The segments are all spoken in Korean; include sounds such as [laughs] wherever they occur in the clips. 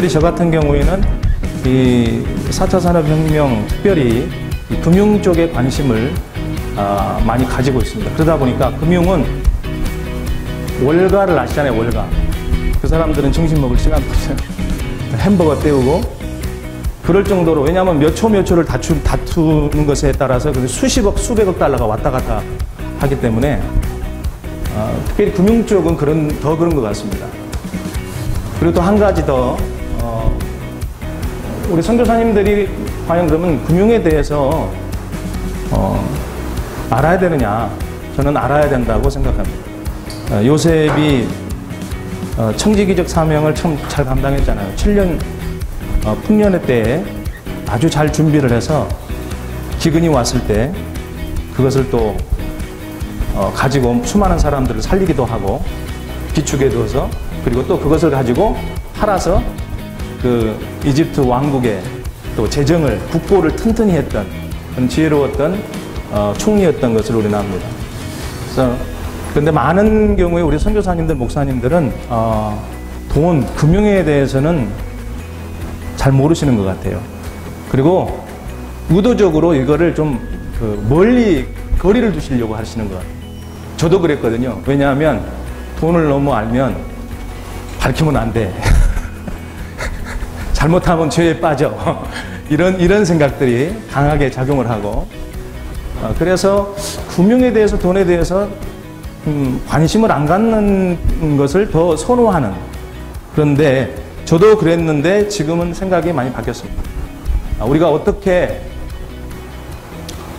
특별히 저 같은 경우에는 이 4차 산업혁명 특별히 이 금융 쪽에 관심을 아, 많이 가지고 있습니다. 그러다 보니까 금융은 월가를 아시잖아요, 월가. 그 사람들은 점심 먹을 시간도 없어요. [laughs] 햄버거 때우고 그럴 정도로 왜냐하면 몇 초 몇 초를 다투, 다투는 것에 따라서 그 수십억, 수백억 달러가 왔다 갔다 하기 때문에 어, 특별히 금융 쪽은 그런 더 그런 것 같습니다. 그리고 또 한 가지 더 어, 우리 선교사님들이 과연 그러면 금융에 대해서 어, 알아야 되느냐? 저는 알아야 된다고 생각합니다. 어, 요셉이 어, 청지기적 사명을 참 잘 감당했잖아요. 7년 어, 풍년의 때에 아주 잘 준비를 해서 기근이 왔을 때 그것을 또 어, 가지고 수많은 사람들을 살리기도 하고 비축해 두어서 그리고 또 그것을 가지고 팔아서 그 이집트 왕국의 또 재정을 국고를 튼튼히 했던 지혜로웠던 어, 총리였던 것을 우리는 압니다. 그래서 그런데 많은 경우에 우리 선교사님들 목사님들은 어, 돈 금융에 대해서는 잘 모르시는 것 같아요. 그리고 의도적으로 이거를 좀 그 멀리 거리를 두시려고 하시는 것 같아요. 저도 그랬거든요. 왜냐하면 돈을 너무 알면 밝히면 안 돼. [laughs] 잘못하면 죄에 빠져. [laughs] 이런, 이런 생각들이 강하게 작용을 하고. 어, 그래서 금융에 대해서 돈에 대해서 음, 관심을 안 갖는 것을 더 선호하는. 그런데 저도 그랬는데 지금은 생각이 많이 바뀌었습니다. 아, 우리가 어떻게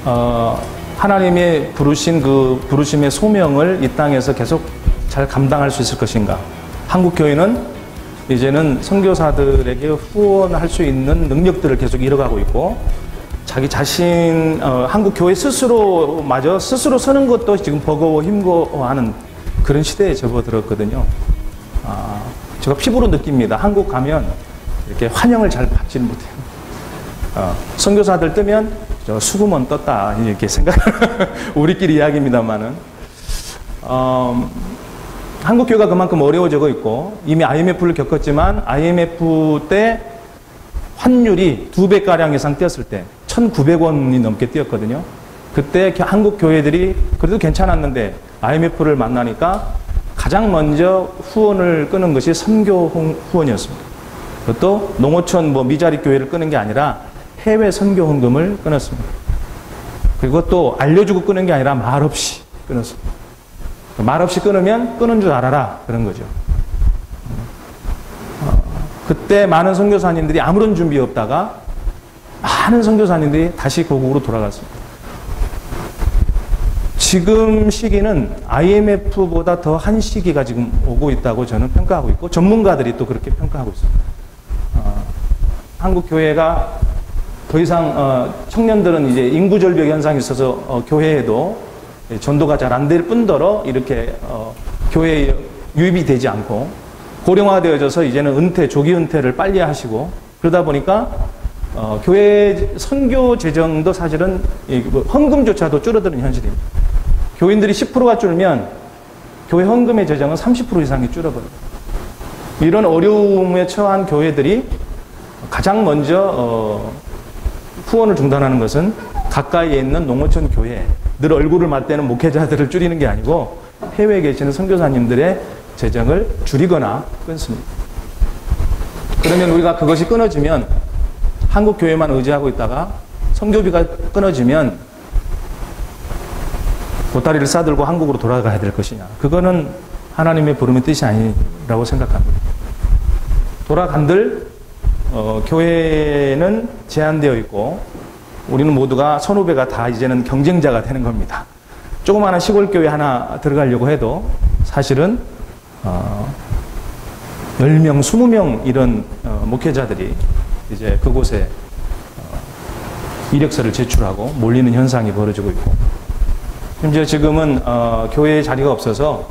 어, 하나님의 부르신 그 부르심의 소명을 이 땅에서 계속 잘 감당할 수 있을 것인가? 한국 교회는 이제는 선교사들에게 후원할 수 있는 능력들을 계속 잃어가고 있고 자기 자신 어, 한국 교회 스스로 마저 스스로 서는 것도 지금 버거워 힘겨워하는 그런 시대에 접어들었거든요. 아, 제가 피부로 느낍니다. 한국 가면 이렇게 환영을 잘 받지는 못해요. 어, 선교사들 뜨면 저 수구먼 떴다 이렇게 생각 [laughs] 우리끼리 이야기입니다만은 어, 한국 교회가 그만큼 어려워지고 있고 이미 IMF를 겪었지만 IMF 때 환율이 두 배 가량 이상 뛰었을 때 1,900원이 넘게 뛰었거든요. 그때 한국 교회들이 그래도 괜찮았는데 IMF를 만나니까 가장 먼저 후원을 끄는 것이 선교 후원이었습니다. 그것도 농어촌 뭐 미자리 교회를 끄는 게 아니라 해외 선교 헌금을 끊었습니다. 그리고 또 알려주고 끄는 게 아니라 말없이 끊었습니다. 말없이 끊으면 끊은 줄 알아라 그런 거죠. 어, 그때 많은 선교사님들이 아무런 준비 없다가 많은 선교사님들이 다시 고국으로 돌아갔습니다. 지금 시기는 IMF보다 더 한 시기가 지금 오고 있다고 저는 평가하고 있고 전문가들이 또 그렇게 평가하고 있습니다. 어, 한국 교회가 더 이상 어, 청년들은 이제 인구 절벽 현상이 있어서 어, 교회에도 전도가 잘 안 될 뿐더러 이렇게 어, 교회에 유입이 되지 않고 고령화되어져서 이제는 은퇴 조기 은퇴를 빨리 하시고 그러다 보니까 어, 교회 선교 재정도 사실은 뭐 헌금조차도 줄어드는 현실입니다. 교인들이 10%가 줄면 교회 헌금의 재정은 30% 이상이 줄어버려요. 이런 어려움에 처한 교회들이 가장 먼저 어, 후원을 중단하는 것은 가까이에 있는 농어촌 교회, 늘 얼굴을 맞대는 목회자들을 줄이는 게 아니고 해외에 계시는 선교사님들의 재정을 줄이거나 끊습니다. 그러면 우리가 그것이 끊어지면 한국 교회만 의지하고 있다가 선교비가 끊어지면 보따리를 싸들고 한국으로 돌아가야 될 것이냐. 그거는 하나님의 부름의 뜻이 아니라고 생각합니다. 돌아간들 어, 교회는 제한되어 있고 우리는 모두가 선후배가 다 이제는 경쟁자가 되는 겁니다. 조그마한 시골 교회 하나 들어가려고 해도 사실은 어, 10명, 20명 이런 어, 목회자들이 이제 그곳에 어, 이력서를 제출하고 몰리는 현상이 벌어지고 있고 심지어 지금은 어, 교회에 자리가 없어서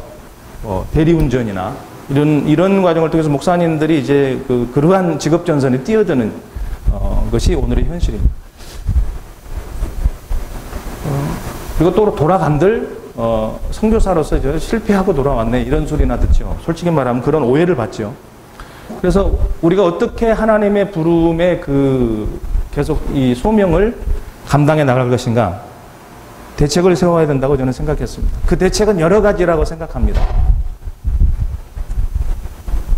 어, 대리운전이나 이런 이런 과정을 통해서 목사님들이 이제 그 그러한 직업 전선에 뛰어드는 어, 것이 오늘의 현실입니다. 어, 그리고 또 돌아간들 어, 선교사로서 저 실패하고 돌아왔네 이런 소리나 듣죠. 솔직히 말하면 그런 오해를 받죠. 그래서 우리가 어떻게 하나님의 부름의 그 계속 이 소명을 감당해 나갈 것인가 대책을 세워야 된다고 저는 생각했습니다. 그 대책은 여러 가지라고 생각합니다.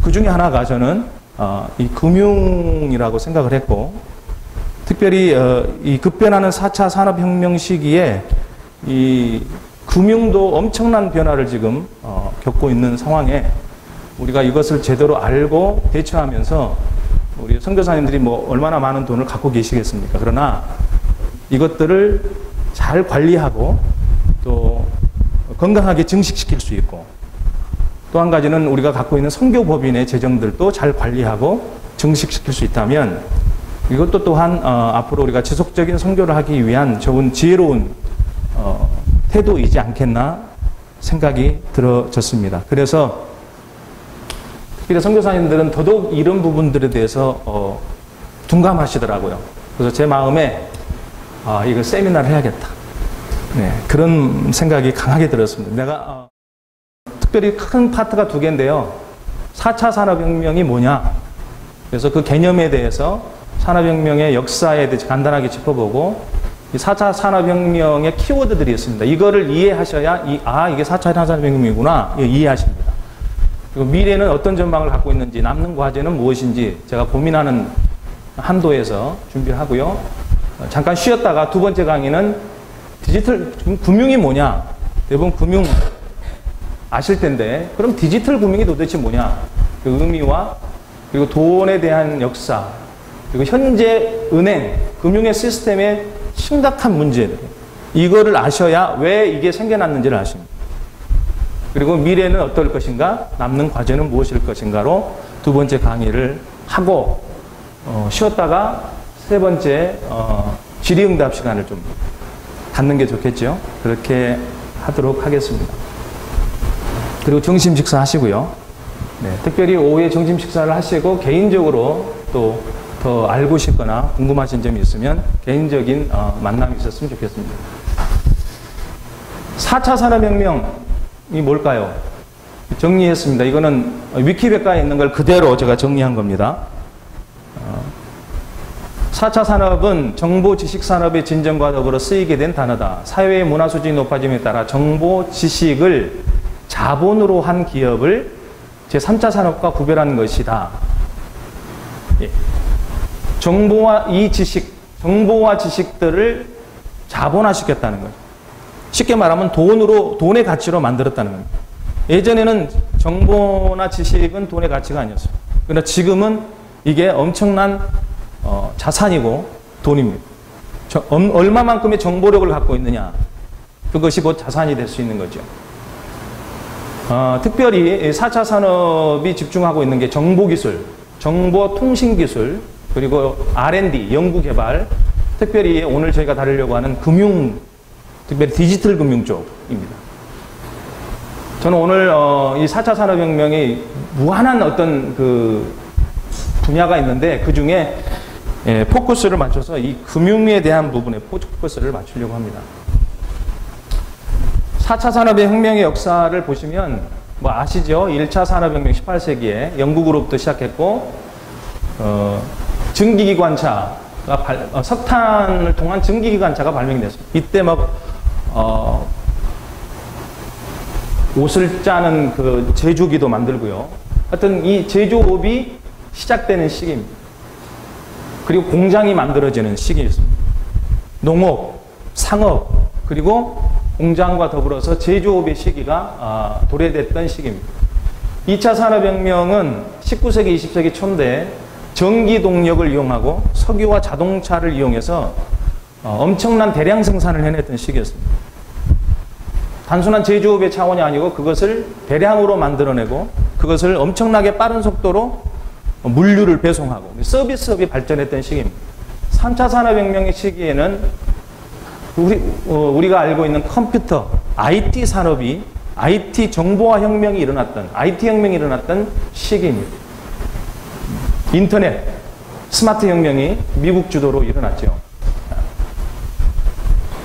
그 중에 하나가 저는 어, 이 금융이라고 생각을 했고 특별히 어, 이 급변하는 4차 산업혁명 시기에 이 금융도 엄청난 변화를 지금 어, 겪고 있는 상황에 우리가 이것을 제대로 알고 대처하면서 우리 선교사님들이 뭐 얼마나 많은 돈을 갖고 계시겠습니까? 그러나 이것들을 잘 관리하고 또 건강하게 증식시킬 수 있고 또 한 가지는 우리가 갖고 있는 선교법인의 재정들도 잘 관리하고 증식시킬 수 있다면 이것도 또한 어, 앞으로 우리가 지속적인 선교를 하기 위한 좋은 지혜로운 어, 태도이지 않겠나 생각이 들어졌습니다. 그래서 특히 선교사님들은 더더욱 이런 부분들에 대해서 어, 둔감하시더라고요. 그래서 제 마음에 아, 이거 세미나를 해야겠다. 네, 그런 생각이 강하게 들었습니다. 내가 어, 특별히 큰 파트가 두 개인데요. 4차 산업혁명이 뭐냐? 그래서 그 개념에 대해서 산업혁명의 역사에 대해 간단하게 짚어보고 이 4차 산업혁명의 키워드들이 있습니다. 이거를 이해하셔야 이, 아 이게 4차 산업혁명이구나 예, 이해하십니다. 그리고 미래는 어떤 전망을 갖고 있는지 남는 과제는 무엇인지 제가 고민하는 한도에서 준비를 하고요. 어, 잠깐 쉬었다가 두 번째 강의는 디지털 금융이 뭐냐? 대부분 금융 아실 텐데 그럼 디지털 금융이 도대체 뭐냐? 그 의미와 그리고 돈에 대한 역사 그리고 현재 은행 금융의 시스템의 심각한 문제들 이거를 아셔야 왜 이게 생겨났는지를 아십니다. 그리고 미래는 어떨 것인가 남는 과제는 무엇일 것인가로 두 번째 강의를 하고 어, 쉬었다가 세 번째 어, 질의응답 시간을 좀 갖는 게 좋겠죠. 그렇게 하도록 하겠습니다. 그리고 점심 식사 하시고요. 네, 특별히 오후에 점심 식사를 하시고 개인적으로 또 더 알고 싶거나 궁금하신 점이 있으면 개인적인 어, 만남이 있었으면 좋겠습니다. 4차 산업혁명이 뭘까요? 정리했습니다. 이거는 위키백과에 있는 걸 그대로 제가 정리한 겁니다. 4차 산업은 정보 지식 산업의 진전과 더불어 쓰이게 된 단어다. 사회의 문화 수준이 높아짐에 따라 정보 지식을 자본으로 한 기업을 제3차 산업과 구별하는 것이다. 예. 정보와 이 지식, 정보와 지식들을 자본화시켰다는 거죠. 쉽게 말하면 돈으로, 돈의 가치로 만들었다는 겁니다. 예전에는 정보나 지식은 돈의 가치가 아니었어요. 그러나 지금은 이게 엄청난 어, 자산이고 돈입니다. 저, 얼마만큼의 정보력을 갖고 있느냐. 그것이 곧 자산이 될 수 있는 거죠. 어, 특별히 4차 산업이 집중하고 있는 게 정보기술, 정보통신기술, 그리고 R&D, 연구개발, 특별히 오늘 저희가 다루려고 하는 금융, 특별히 디지털 금융 쪽입니다. 저는 오늘 어, 이 4차 산업혁명이 무한한 어떤 그 분야가 있는데 그 중에 예, 포커스를 맞춰서 이 금융에 대한 부분에 포커스를 맞추려고 합니다. 4차 산업의 혁명의 역사를 보시면 뭐 아시죠? 1차 산업혁명 18세기에 영국으로부터 시작했고 어, 증기기관차가 발, 어, 석탄을 통한 증기기관차가 발명이 됐습니다. 이때 막 어, 옷을 짜는 그 제조기도 만들고요. 하여튼 이 제조업이 시작되는 시기입니다. 그리고 공장이 만들어지는 시기였습니다. 농업, 상업, 그리고 공장과 더불어서 제조업의 시기가 아, 도래됐던 시기입니다. 2차 산업혁명은 19세기, 20세기 초인데 전기 동력을 이용하고 석유와 자동차를 이용해서 어, 엄청난 대량 생산을 해냈던 시기였습니다. 단순한 제조업의 차원이 아니고 그것을 대량으로 만들어내고 그것을 엄청나게 빠른 속도로 물류를 배송하고 서비스업이 발전했던 시기입니다. 3차 산업혁명의 시기에는 우리, 어, 우리가 알고 있는 컴퓨터, IT 산업이 IT 정보화 혁명이 일어났던, IT 혁명이 일어났던 시기입니다. 인터넷, 스마트 혁명이 미국 주도로 일어났죠.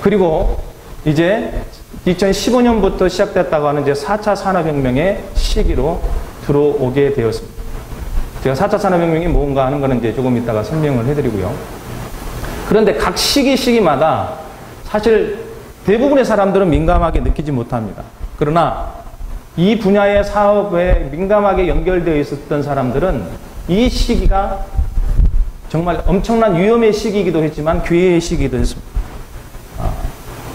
그리고 이제 2015년부터 시작됐다고 하는 이제 4차 산업혁명의 시기로 들어오게 되었습니다. 제가 4차 산업혁명이 뭔가 하는 거는 이제 조금 이따가 설명을 해드리고요. 그런데 각 시기 시기마다 사실 대부분의 사람들은 민감하게 느끼지 못합니다. 그러나 이 분야의 사업에 민감하게 연결되어 있었던 사람들은 이 시기가 정말 엄청난 위험의 시기이기도 했지만 기회의 시기이기도 했습니다. 아,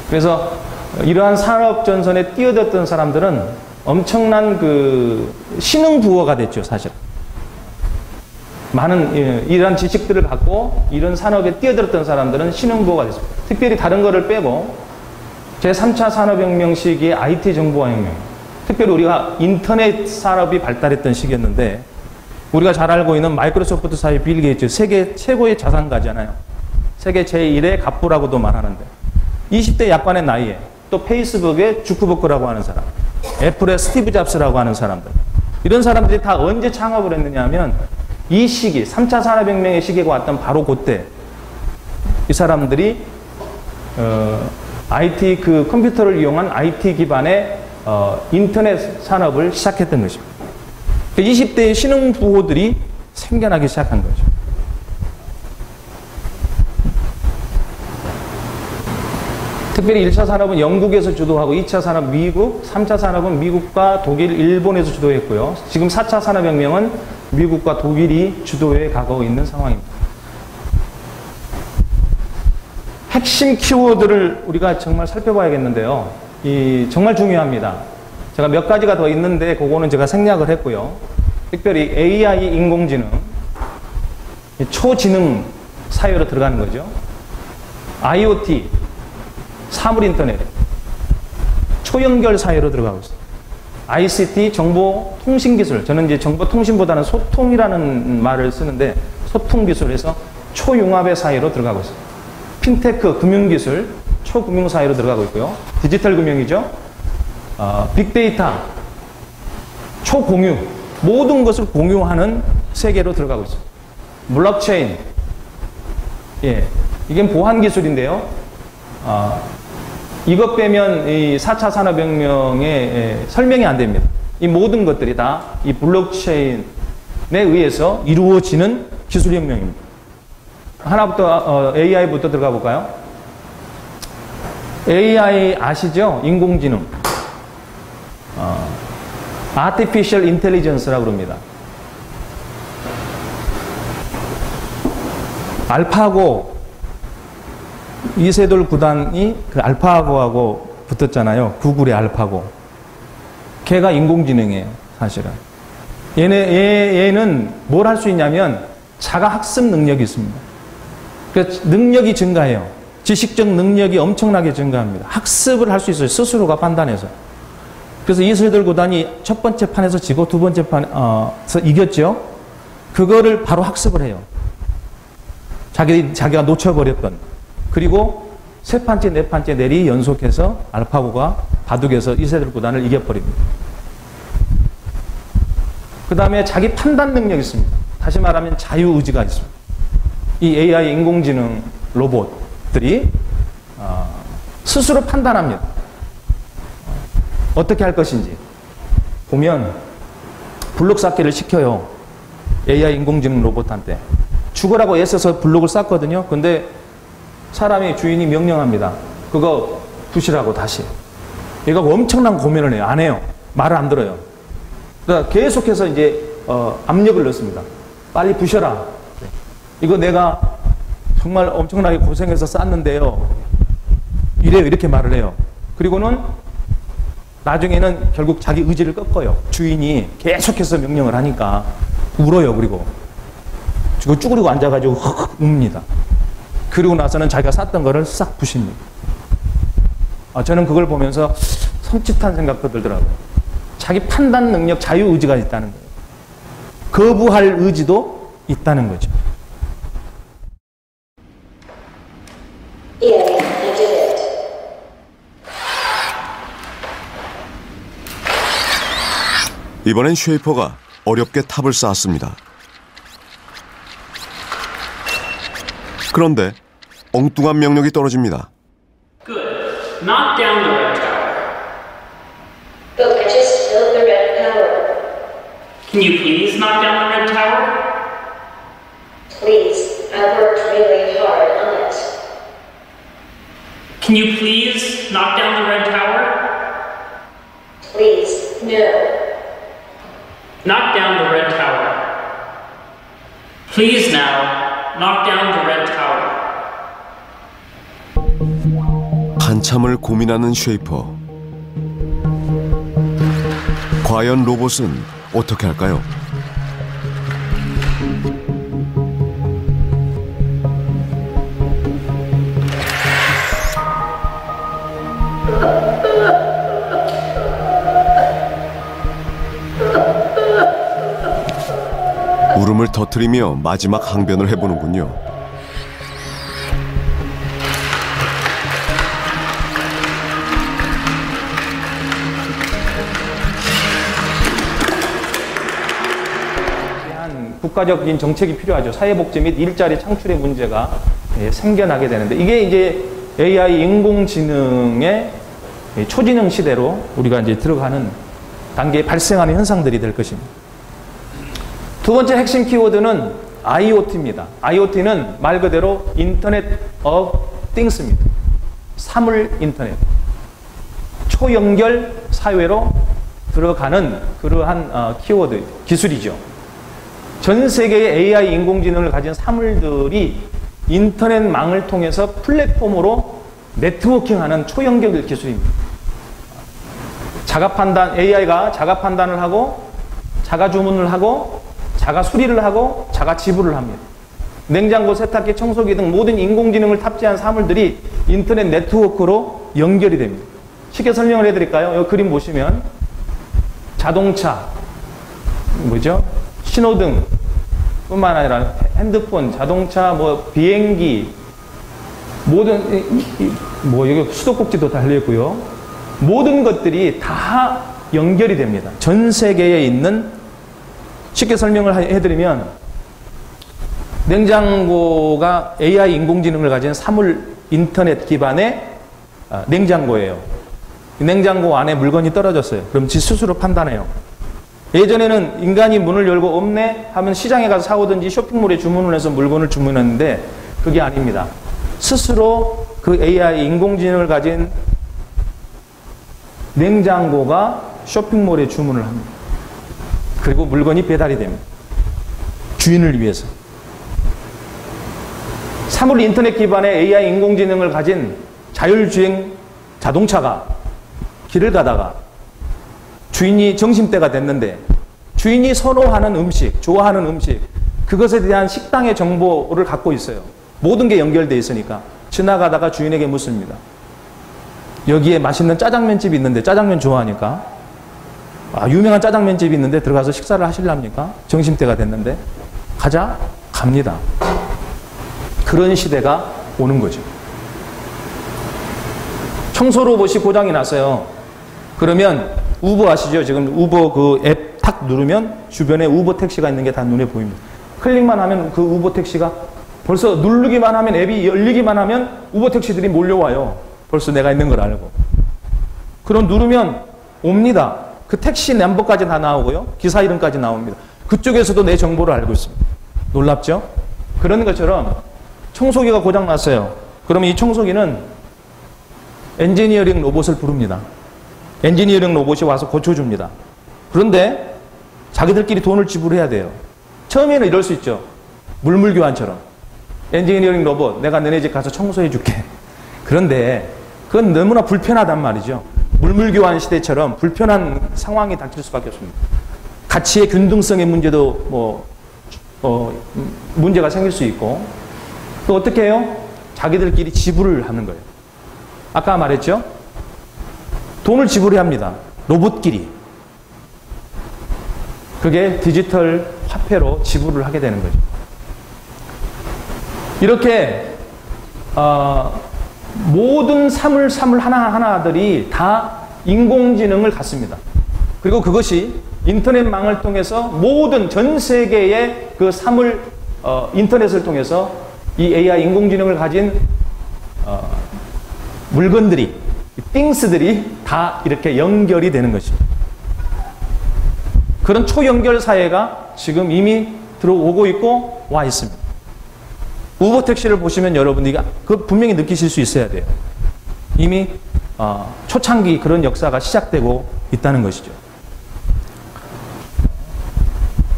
그래서 이러한 산업 전선에 뛰어들었던 사람들은 엄청난 그 신흥 부호가 됐죠, 사실. 많은 예, 이런 지식들을 갖고 이런 산업에 뛰어들었던 사람들은 신흥 부호가 됐습니다. 특별히 다른 거를 빼고 제3차 산업혁명 시기의 IT 정보화 혁명. 특별히 우리가 인터넷 산업이 발달했던 시기였는데 우리가 잘 알고 있는 마이크로소프트 사의 빌 게이츠 세계 최고의 자산가잖아요. 세계 제1의 갑부라고도 말하는데 20대 약관의 나이에 또 페이스북의 주크버크라고 하는 사람 애플의 스티브 잡스라고 하는 사람들 이런 사람들이 다 언제 창업을 했느냐 하면 이 시기 3차 산업혁명의 시기가 왔던 바로 그때 이 사람들이 어, IT 그 컴퓨터를 이용한 IT 기반의 어, 인터넷 산업을 시작했던 것입니다. 20대의 그 신흥 부호들이 생겨나기 시작한 거죠. 특별히 1차 산업은 영국에서 주도하고 2차 산업 미국, 3차 산업은 미국과 독일, 일본에서 주도했고요. 지금 4차 산업혁명은 미국과 독일이 주도해 가고 있는 상황입니다. 핵심 키워드를 우리가 정말 살펴봐야겠는데요. 이 정말 중요합니다. 제가 몇 가지가 더 있는데 그거는 제가 생략을 했고요. 특별히 AI 인공지능, 초지능 사회로 들어가는 거죠. IoT, 사물인터넷, 초연결 사회로 들어가고 있어요. ICT, 정보통신기술. 저는 이제 정보통신보다는 소통이라는 말을 쓰는데 소통기술에서 초융합의 사회로 들어가고 있어요. 핀테크, 금융기술, 초금융 사회로 들어가고 있고요. 디지털 금융이죠. 어, 빅데이터, 초공유, 모든 것을 공유하는 세계로 들어가고 있습니다. 블록체인, 예, 이게 보안 기술인데요. 어, 이것 빼면 이 4차 산업혁명에 예, 설명이 안 됩니다. 이 모든 것들이 다 이 블록체인에 의해서 이루어지는 기술혁명입니다. 하나부터 어, AI부터 들어가 볼까요? AI 아시죠? 인공지능. 어, Artificial Intelligence라고 그럽니다. 알파고 이세돌 구단이 그 알파고하고 붙었잖아요. 구글의 알파고. 걔가 인공지능이에요, 사실은. 얘네, 얘, 얘는 뭘 할 수 있냐면 자가 학습 능력이 있습니다. 그 능력이 증가해요. 지식적 능력이 엄청나게 증가합니다. 학습을 할 수 있어요. 스스로가 판단해서. 그래서 이슬들 구단이 첫 번째 판에서 지고 두 번째 판에서 어, 이겼죠. 그거를 바로 학습을 해요. 자기, 자기가 놓쳐버렸던. 그리고 세 판째, 네 판째 내리 연속해서 알파고가 바둑에서 이세돌 구단을 이겨버립니다. 그 다음에 자기 판단 능력이 있습니다. 다시 말하면 자유의지가 있습니다. 이 AI 인공지능 로봇들이 어, 스스로 판단합니다. 어떻게 할 것인지 보면 블록 쌓기를 시켜요. AI 인공지능 로봇한테. 죽으라고 애써서 블록을 쌓거든요. 근데 사람이 주인이 명령합니다. 그거 부시라고 다시. 얘가 엄청난 고민을 해요. 안 해요. 말을 안 들어요. 그러니까 계속해서 이제 어, 압력을 넣습니다. 빨리 부셔라. 이거 내가 정말 엄청나게 고생해서 쌓는데요. 이래요. 이렇게 말을 해요. 그리고는 나중에는 결국 자기 의지를 꺾어요. 주인이 계속해서 명령을 하니까 울어요. 그리고 그리고 쭈그리고 앉아가지고 흑흑 웁니다. 그리고 나서는 자기가 쌌던 거를 싹 부십니다. 아, 저는 그걸 보면서 섬찟한 생각도 들더라고요. 자기 판단 능력, 자유 의지가 있다는 거예요. 거부할 의지도 있다는 거죠. 이번엔 쉐이퍼가 어렵게 탑을 쌓았습니다. 그런데 엉뚱한 명령이 떨어집니다. Good. Knock down the red tower. Go, I just built the red tower. Can you please knock down the red tower? Please, I worked really hard on it. Can you please knock down the red tower? Please, no. Knock down the red tower. Please now, knock down the red tower. 한참을 고민하는 쉐이퍼. 과연 로봇은 어떻게 할까요? 울음을 터뜨리며 마지막 항변을 해보는군요. 한 국가적인 정책이 필요하죠. 사회복지 및 일자리 창출의 문제가 예, 생겨나게 되는데 이게 이제 AI 인공지능의 이 초지능 시대로 우리가 이제 들어가는 단계에 발생하는 현상들이 될 것입니다. 두 번째 핵심 키워드는 IoT입니다. IoT는 말 그대로 인터넷 of things입니다. 사물 인터넷. 초연결 사회로 들어가는 그러한 어, 키워드 기술이죠. 전 세계의 AI 인공지능을 가진 사물들이 인터넷망을 통해서 플랫폼으로 네트워킹하는 초연결 기술입니다. 자가 판단, AI가 자가 판단을 하고 자가 주문을 하고 자가 수리를 하고 자가 지불을 합니다. 냉장고, 세탁기, 청소기 등 모든 인공지능을 탑재한 사물들이 인터넷 네트워크로 연결이 됩니다. 쉽게 설명을 해드릴까요? 이 그림 보시면 자동차, 뭐죠? 신호등 뿐만 아니라 핸드폰, 자동차, 뭐 비행기, 모든 뭐 여기 수도꼭지도 달려 있고요. 모든 것들이 다 연결이 됩니다. 전 세계에 있는 쉽게 설명을 해- 해드리면 냉장고가 AI 인공지능을 가진 사물 인터넷 기반의 아, 냉장고예요. 냉장고 안에 물건이 떨어졌어요. 그럼 지 스스로 판단해요. 예전에는 인간이 문을 열고 없네 하면 시장에 가서 사오든지 쇼핑몰에 주문을 해서 물건을 주문했는데 그게 아닙니다. 스스로 그 AI 인공지능을 가진 냉장고가 쇼핑몰에 주문을 합니다. 그리고 물건이 배달이 됩니다. 주인을 위해서. 사물 인터넷 기반의 AI 인공지능을 가진 자율주행 자동차가 길을 가다가 주인이 정심때가 됐는데 주인이 선호하는 음식, 좋아하는 음식, 그것에 대한 식당의 정보를 갖고 있어요. 모든 게 연결되어 있으니까 지나가다가 주인에게 묻습니다. 여기에 맛있는 짜장면집이 있는데 짜장면 좋아하니까 아, 유명한 짜장면 집이 있는데 들어가서 식사를 하실랍니까? 정심때가 됐는데 가자 갑니다. 그런 시대가 오는 거죠. 청소 로봇이 고장이 났어요. 그러면 우버 아시죠? 지금 우버 그 앱 탁 누르면 주변에 우버 택시가 있는 게 다 눈에 보입니다. 클릭만 하면 그 우버 택시가 벌써 누르기만 하면 앱이 열리기만 하면 우버 택시들이 몰려와요. 벌써 내가 있는 걸 알고. 그럼 누르면 옵니다. 그 택시 넘버까지 다 나오고요. 기사 이름까지 나옵니다. 그쪽에서도 내 정보를 알고 있습니다. 놀랍죠? 그런 것처럼 청소기가 고장 났어요. 그러면 이 청소기는 엔지니어링 로봇을 부릅니다. 엔지니어링 로봇이 와서 고쳐줍니다. 그런데 자기들끼리 돈을 지불해야 돼요. 처음에는 이럴 수 있죠. 물물 교환처럼. 엔지니어링 로봇, 내가 너네 집 가서 청소해 줄게. 그런데 그건 너무나 불편하단 말이죠. 물물 교환 시대처럼 불편한 상황이 닥칠 수밖에 없습니다. 가치의 균등성의 문제도 뭐, 어, 음, 문제가 생길 수 있고, 또 어떻게 해요? 자기들끼리 지불을 하는 거예요. 아까 말했죠? 돈을 지불해야 합니다. 로봇끼리. 그게 디지털 화폐로 지불을 하게 되는 거죠. 이렇게 어, 모든 사물 사물 하나하나들이 다 인공지능을 갖습니다. 그리고 그것이 인터넷망을 통해서 모든 전 세계의 그 사물 어, 인터넷을 통해서 이 AI 인공지능을 가진 어, 물건들이 things들이 다 이렇게 연결이 되는 것입니다. 그런 초연결 사회가 지금 이미 들어오고 있고 와 있습니다. 우버 택시를 보시면 여러분들이 그 분명히 느끼실 수 있어야 돼요. 이미 어, 초창기 그런 역사가 시작되고 있다는 것이죠.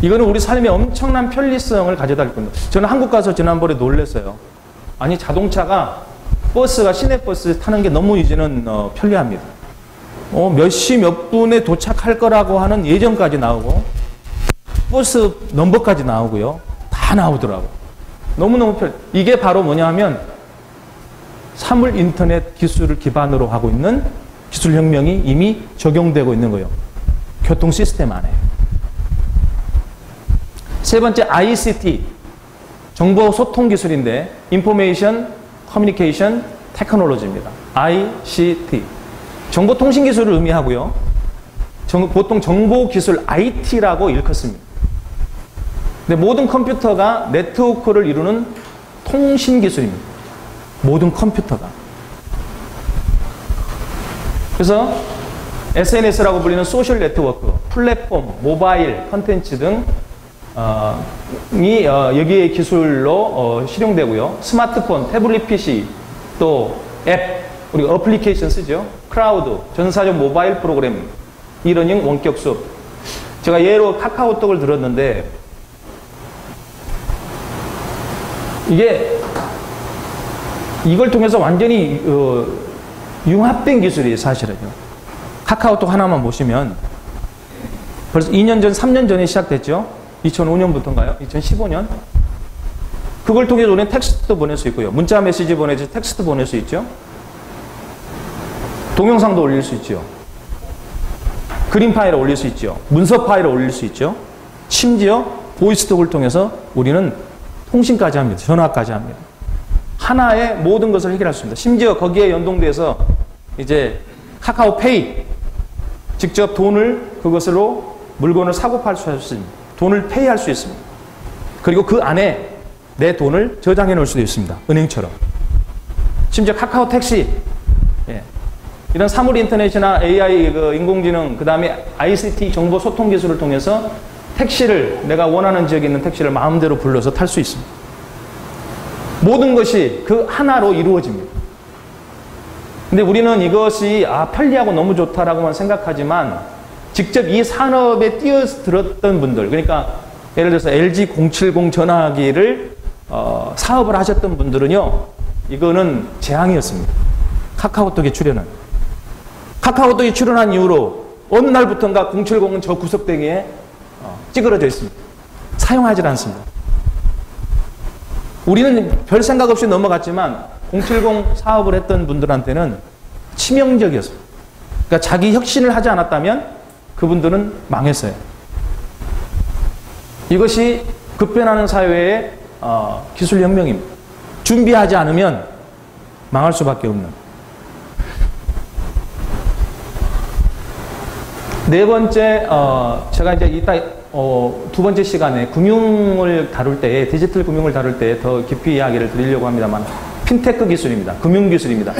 이거는 우리 삶에 엄청난 편리성을 가져다 줄 겁니다. 저는 한국 가서 지난번에 놀랐어요. 아니 자동차가 버스가 시내버스 타는 게 너무 이제는 어, 편리합니다. 어, 몇 시 몇 분에 도착할 거라고 하는 예정까지 나오고 버스 넘버까지 나오고요. 다 나오더라고. 너무너무 편. 이게 바로 뭐냐 하면 사물 인터넷 기술을 기반으로 하고 있는 기술 혁명이 이미 적용되고 있는 거예요. 교통 시스템 안에. 세 번째 ICT 정보 소통 기술인데 Information Technology입니다. ICT 정보통신 기술을 의미하고요. 정- 보통 정보 기술 IT라고 일컫습니다. 근데 모든 컴퓨터가 네트워크를 이루는 통신 기술입니다. 모든 컴퓨터가. 그래서 SNS라고 불리는 소셜 네트워크, 플랫폼, 모바일, 컨텐츠 등 어, 이 어, 여기에 기술로 어, 실용되고요. 스마트폰, 태블릿 PC, 또 앱, 우리 어플리케이션 쓰죠. 클라우드, 전사적 모바일 프로그램, 이러닝 원격 수업. 제가 예로 카카오톡을 들었는데 이게 이걸 통해서 완전히 어, 융합된 기술이에요, 사실은요. 카카오톡 하나만 보시면 벌써 2년 전, 3년 전에 시작됐죠. 2005년부터인가요? 2015년? 그걸 통해서 우리는 텍스트도 보낼 수 있고요. 문자 메시지 보내지 텍스트 보낼 수 있죠. 동영상도 올릴 수 있죠. 그림 파일을 올릴 수 있죠. 문서 파일을 올릴 수 있죠. 심지어 보이스톡을 통해서 우리는 통신까지 합니다. 전화까지 합니다. 하나의 모든 것을 해결할 수 있습니다. 심지어 거기에 연동돼서 이제 카카오페이 직접 돈을 그것으로 물건을 사고 팔 수 있습니다. 돈을 페이할 수 있습니다. 그리고 그 안에 내 돈을 저장해 놓을 수도 있습니다. 은행처럼. 심지어 카카오 택시, 예. 이런 사물 인터넷이나 AI, 그 인공지능, 그 다음에 ICT 정보 소통 기술을 통해서 택시를 내가 원하는 지역에 있는 택시를 마음대로 불러서 탈 수 있습니다. 모든 것이 그 하나로 이루어집니다. 근데 우리는 이것이 아 편리하고 너무 좋다라고만 생각하지만 직접 이 산업에 뛰어들었던 분들 그러니까 예를 들어서 LG 070 전화기를 어, 사업을 하셨던 분들은요 이거는 재앙이었습니다. 카카오톡에 출연은 카카오톡에 출연한 이후로 어느 날부터인가 070은 저 구석대기에 어, 찌그러져 있습니다. 사용하지 않습니다. 우리는 별 생각 없이 넘어갔지만 070 사업을 했던 분들한테는 치명적이었어요. 그러니까 자기 혁신을 하지 않았다면 그분들은 망했어요. 이것이 급변하는 사회의 어, 기술 혁명입니다. 준비하지 않으면 망할 수밖에 없는. 네 번째, 어, 제가 이제 이따 어, 두 번째 시간에 금융을 다룰 때, 디지털 금융을 다룰 때 더 깊이 이야기를 드리려고 합니다만, 핀테크 기술입니다. 금융 기술입니다.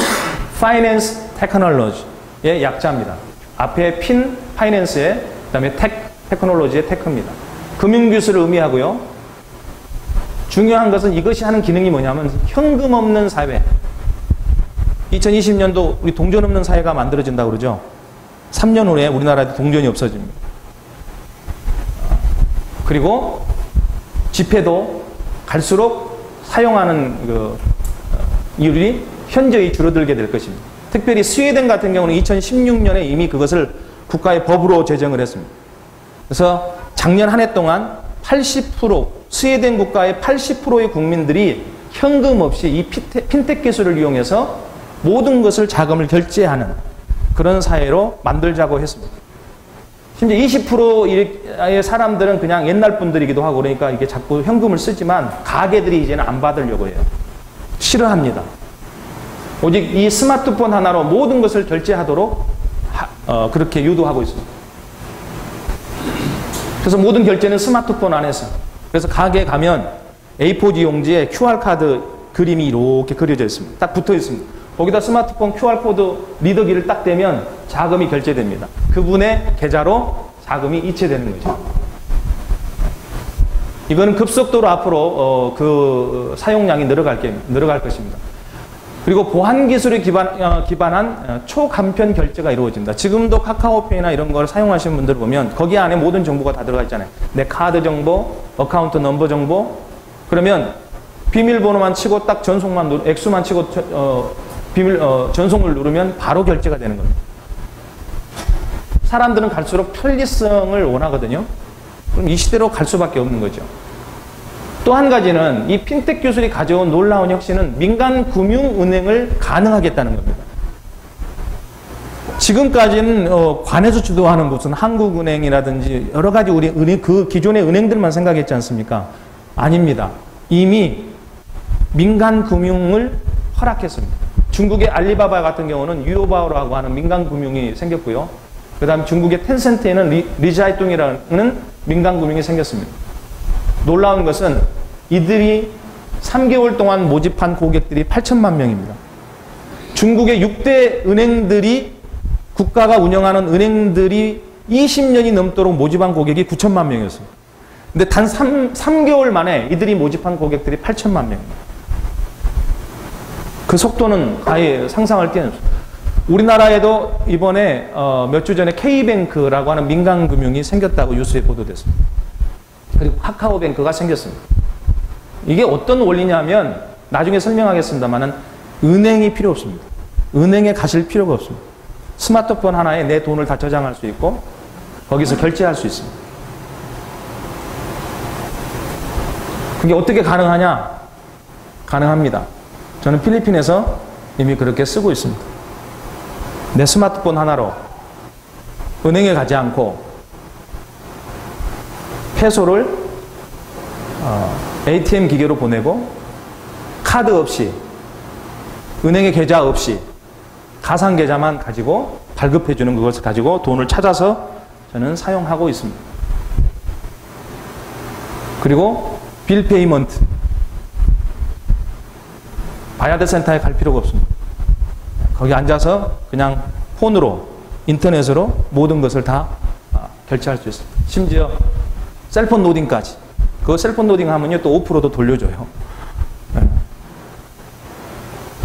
Finance Technology의 약자입니다. 앞에 핀, 파이낸스의, 그 다음에 텍, 테크놀로지의 테크입니다. 금융 기술을 의미하고요. 중요한 것은 이것이 하는 기능이 뭐냐면 현금 없는 사회. 2020년도 우리 동전 없는 사회가 만들어진다고 그러죠. 3년 후에 우리나라에 동전이 없어집니다. 그리고 지폐도 갈수록 사용하는 그 어, 이율이 현저히 줄어들게 될 것입니다. 특별히 스웨덴 같은 경우는 2016년에 이미 그것을 국가의 법으로 제정을 했습니다. 그래서 작년 한 해 동안 80% 스웨덴 국가의 80%의 국민들이 현금 없이 이 핀테- 핀텍 기술을 이용해서 모든 것을 자금을 결제하는 그런 사회로 만들자고 했습니다. 심지어 20%의 사람들은 그냥 옛날 분들이기도 하고 그러니까 이게 자꾸 현금을 쓰지만 가게들이 이제는 안 받으려고 해요. 싫어합니다. 오직 이 스마트폰 하나로 모든 것을 결제하도록 하- 어, 그렇게 유도하고 있습니다. 그래서 모든 결제는 스마트폰 안에서. 그래서 가게에 가면 A4지 용지에 QR카드 그림이 이렇게 그려져 있습니다. 딱 붙어 있습니다. 거기다 스마트폰 QR코드 리더기를 딱 대면 자금이 결제됩니다. 그분의 계좌로 자금이 이체되는 거죠. 이거는 급속도로 앞으로 어, 그 사용량이 늘어갈 게 늘어갈 것입니다. 그리고 보안 기술에 기반, 어, 기반한 어, 초간편 결제가 이루어집니다. 지금도 카카오페이나 이런 걸 사용하시는 분들 보면 거기 안에 모든 정보가 다 들어가 있잖아요. 내 카드 정보, account number 정보. 그러면 비밀번호만 치고 딱 전송만 누, 액수만 치고 저- 어, 비밀 어, 전송을 누르면 바로 결제가 되는 겁니다. 사람들은 갈수록 편리성을 원하거든요. 그럼 이 시대로 갈 수밖에 없는 거죠. 또 한 가지는 이 핀텍 기술이 가져온 놀라운 혁신은 민간 금융 은행을 가능하겠다는 겁니다. 지금까지는 어, 관에서 주도하는 무슨 한국은행이라든지 여러 가지 우리 은행 그 기존의 은행들만 생각했지 않습니까? 아닙니다. 이미 민간 금융을 허락했습니다. 중국의 알리바바 같은 경우는 유오바오라고 하는 민간 금융이 생겼고요. 그 다음 중국의 텐센트에는 리, 리자이뚱이라는 민간 금융이 생겼습니다. 놀라운 것은 이들이 3개월 동안 모집한 고객들이 8천만 명입니다. 중국의 6대 은행들이 국가가 운영하는 은행들이 20년이 넘도록 모집한 고객이 9천만 명이었습니다. 근데 단 3, 3개월 만에 이들이 모집한 고객들이 8천만 명입니다. 그 속도는 아예 상상을 뛰어넘습니다. 우리나라에도 이번에 어, 몇 주 전에 K뱅크라고 하는 민간금융이 생겼다고 뉴스에 보도됐습니다. 그리고 카카오뱅크가 생겼습니다. 이게 어떤 원리냐면 나중에 설명하겠습니다만은 은행이 필요 없습니다. 은행에 가실 필요가 없습니다. 스마트폰 하나에 내 돈을 다 저장할 수 있고 거기서 결제할 수 있습니다. 그게 어떻게 가능하냐? 가능합니다. 저는 필리핀에서 이미 그렇게 쓰고 있습니다. 내 스마트폰 하나로 은행에 가지 않고 페소를 어, ATM 기계로 보내고 카드 없이 은행의 계좌 없이 가상 계좌만 가지고 발급해 주는 그것을 가지고 돈을 찾아서 저는 사용하고 있습니다. 그리고 bill payment Bayad Center에 갈 필요가 없습니다. 거기 앉아서 그냥 폰으로 인터넷으로 모든 것을 다 아, 결제할 수 있습니다. 심지어 cellphone loading까지. 그 cellphone loading 하면요 또 5%도 돌려줘요. 네.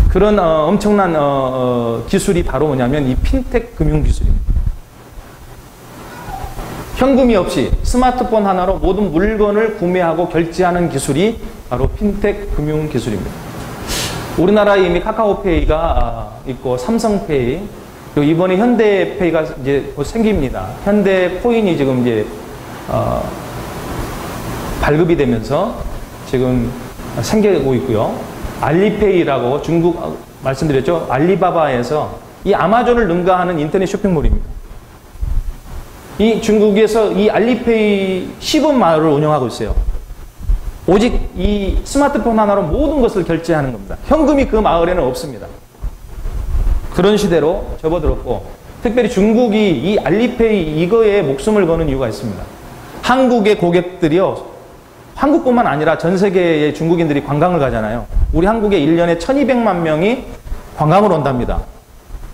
그런 어, 엄청난 어, 어, 기술이 바로 뭐냐면 이 핀텍 금융 기술입니다. 현금이 없이 스마트폰 하나로 모든 물건을 구매하고 결제하는 기술이 바로 핀텍 금융 기술입니다. 우리나라에 이미 카카오페이가 아, 있고 삼성페이 그리고 이번에 현대페이가 이제 곧 생깁니다. 현대코인이 지금 이제 어, 발급이 되면서 지금 생기고 있고요. 알리페이라고 중국 어, 말씀드렸죠. 알리바바에서 이 아마존을 능가하는 인터넷 쇼핑몰입니다. 이 중국에서 이 알리페이 시범 마을을 운영하고 있어요. 오직 이 스마트폰 하나로 모든 것을 결제하는 겁니다. 현금이 그 마을에는 없습니다. 그런 시대로 접어들었고, 특별히 중국이 이 알리페이 이거에 목숨을 거는 이유가 있습니다. 한국의 고객들이요, 한국뿐만 아니라 전 세계의 중국인들이 관광을 가잖아요. 우리 한국에 1년에 1200만 명이 관광을 온답니다.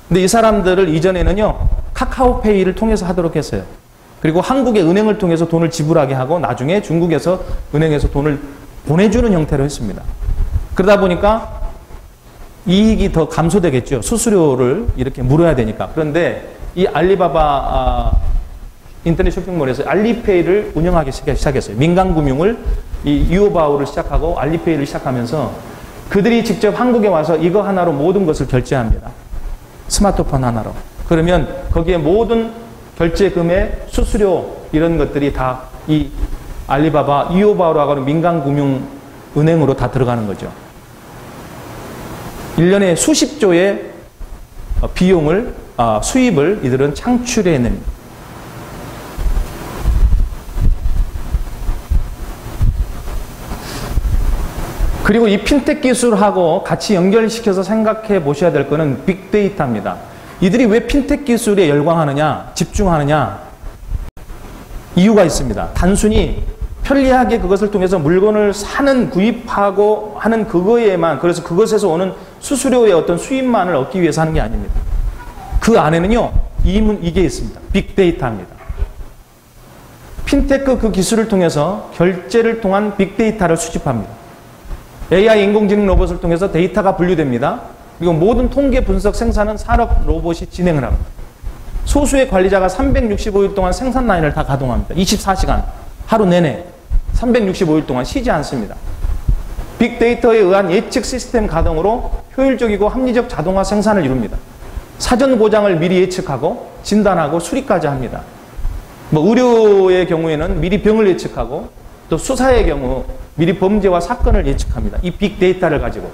근데 이 사람들을 이전에는요, 카카오페이를 통해서 하도록 했어요. 그리고 한국의 은행을 통해서 돈을 지불하게 하고 나중에 중국에서 은행에서 돈을 보내주는 형태로 했습니다. 그러다 보니까 이익이 더 감소되겠죠. 수수료를 이렇게 물어야 되니까. 그런데 이 알리바바 아, 인터넷 쇼핑몰에서 알리페이를 운영하기 시작했어요. 민간 금융을 이 유오바오를 시작하고 알리페이를 시작하면서 그들이 직접 한국에 와서 이거 하나로 모든 것을 결제합니다. 스마트폰 하나로. 그러면 거기에 모든 결제 금액, 수수료 이런 것들이 다 이 알리바바, 이오바오라고 하는 민간금융 은행으로 다 들어가는 거죠. 1년에 수십조의 어, 비용을, 아, 수입을 이들은 창출해냅니다. 그리고 이 핀텍 기술하고 같이 연결시켜서 생각해 보셔야 될 거는 빅데이터입니다. 이들이 왜 핀텍 기술에 열광하느냐, 집중하느냐, 이유가 있습니다. 단순히 편리하게 그것을 통해서 물건을 사는, 구입하고 하는 그거에만, 그래서 그것에서 오는 수수료의 어떤 수입만을 얻기 위해서 하는 게 아닙니다. 그 안에는요, 이문, 이게 있습니다. 빅데이터입니다. 핀테크 그 기술을 통해서 결제를 통한 빅데이터를 수집합니다. AI 인공지능 로봇을 통해서 데이터가 분류됩니다. 그리고 모든 통계 분석 생산은 산업 로봇이 진행을 합니다. 소수의 관리자가 365일 동안 생산 라인을 다 가동합니다. 24시간 하루 내내 365일 동안 쉬지 않습니다. 빅데이터에 의한 예측 시스템 가동으로 효율적이고 합리적 자동화 생산을 이룹니다. 사전 고장을 미리 예측하고 진단하고 수리까지 합니다. 뭐 의료의 경우에는 미리 병을 예측하고 또 수사의 경우 미리 범죄와 사건을 예측합니다. 이 빅데이터를 가지고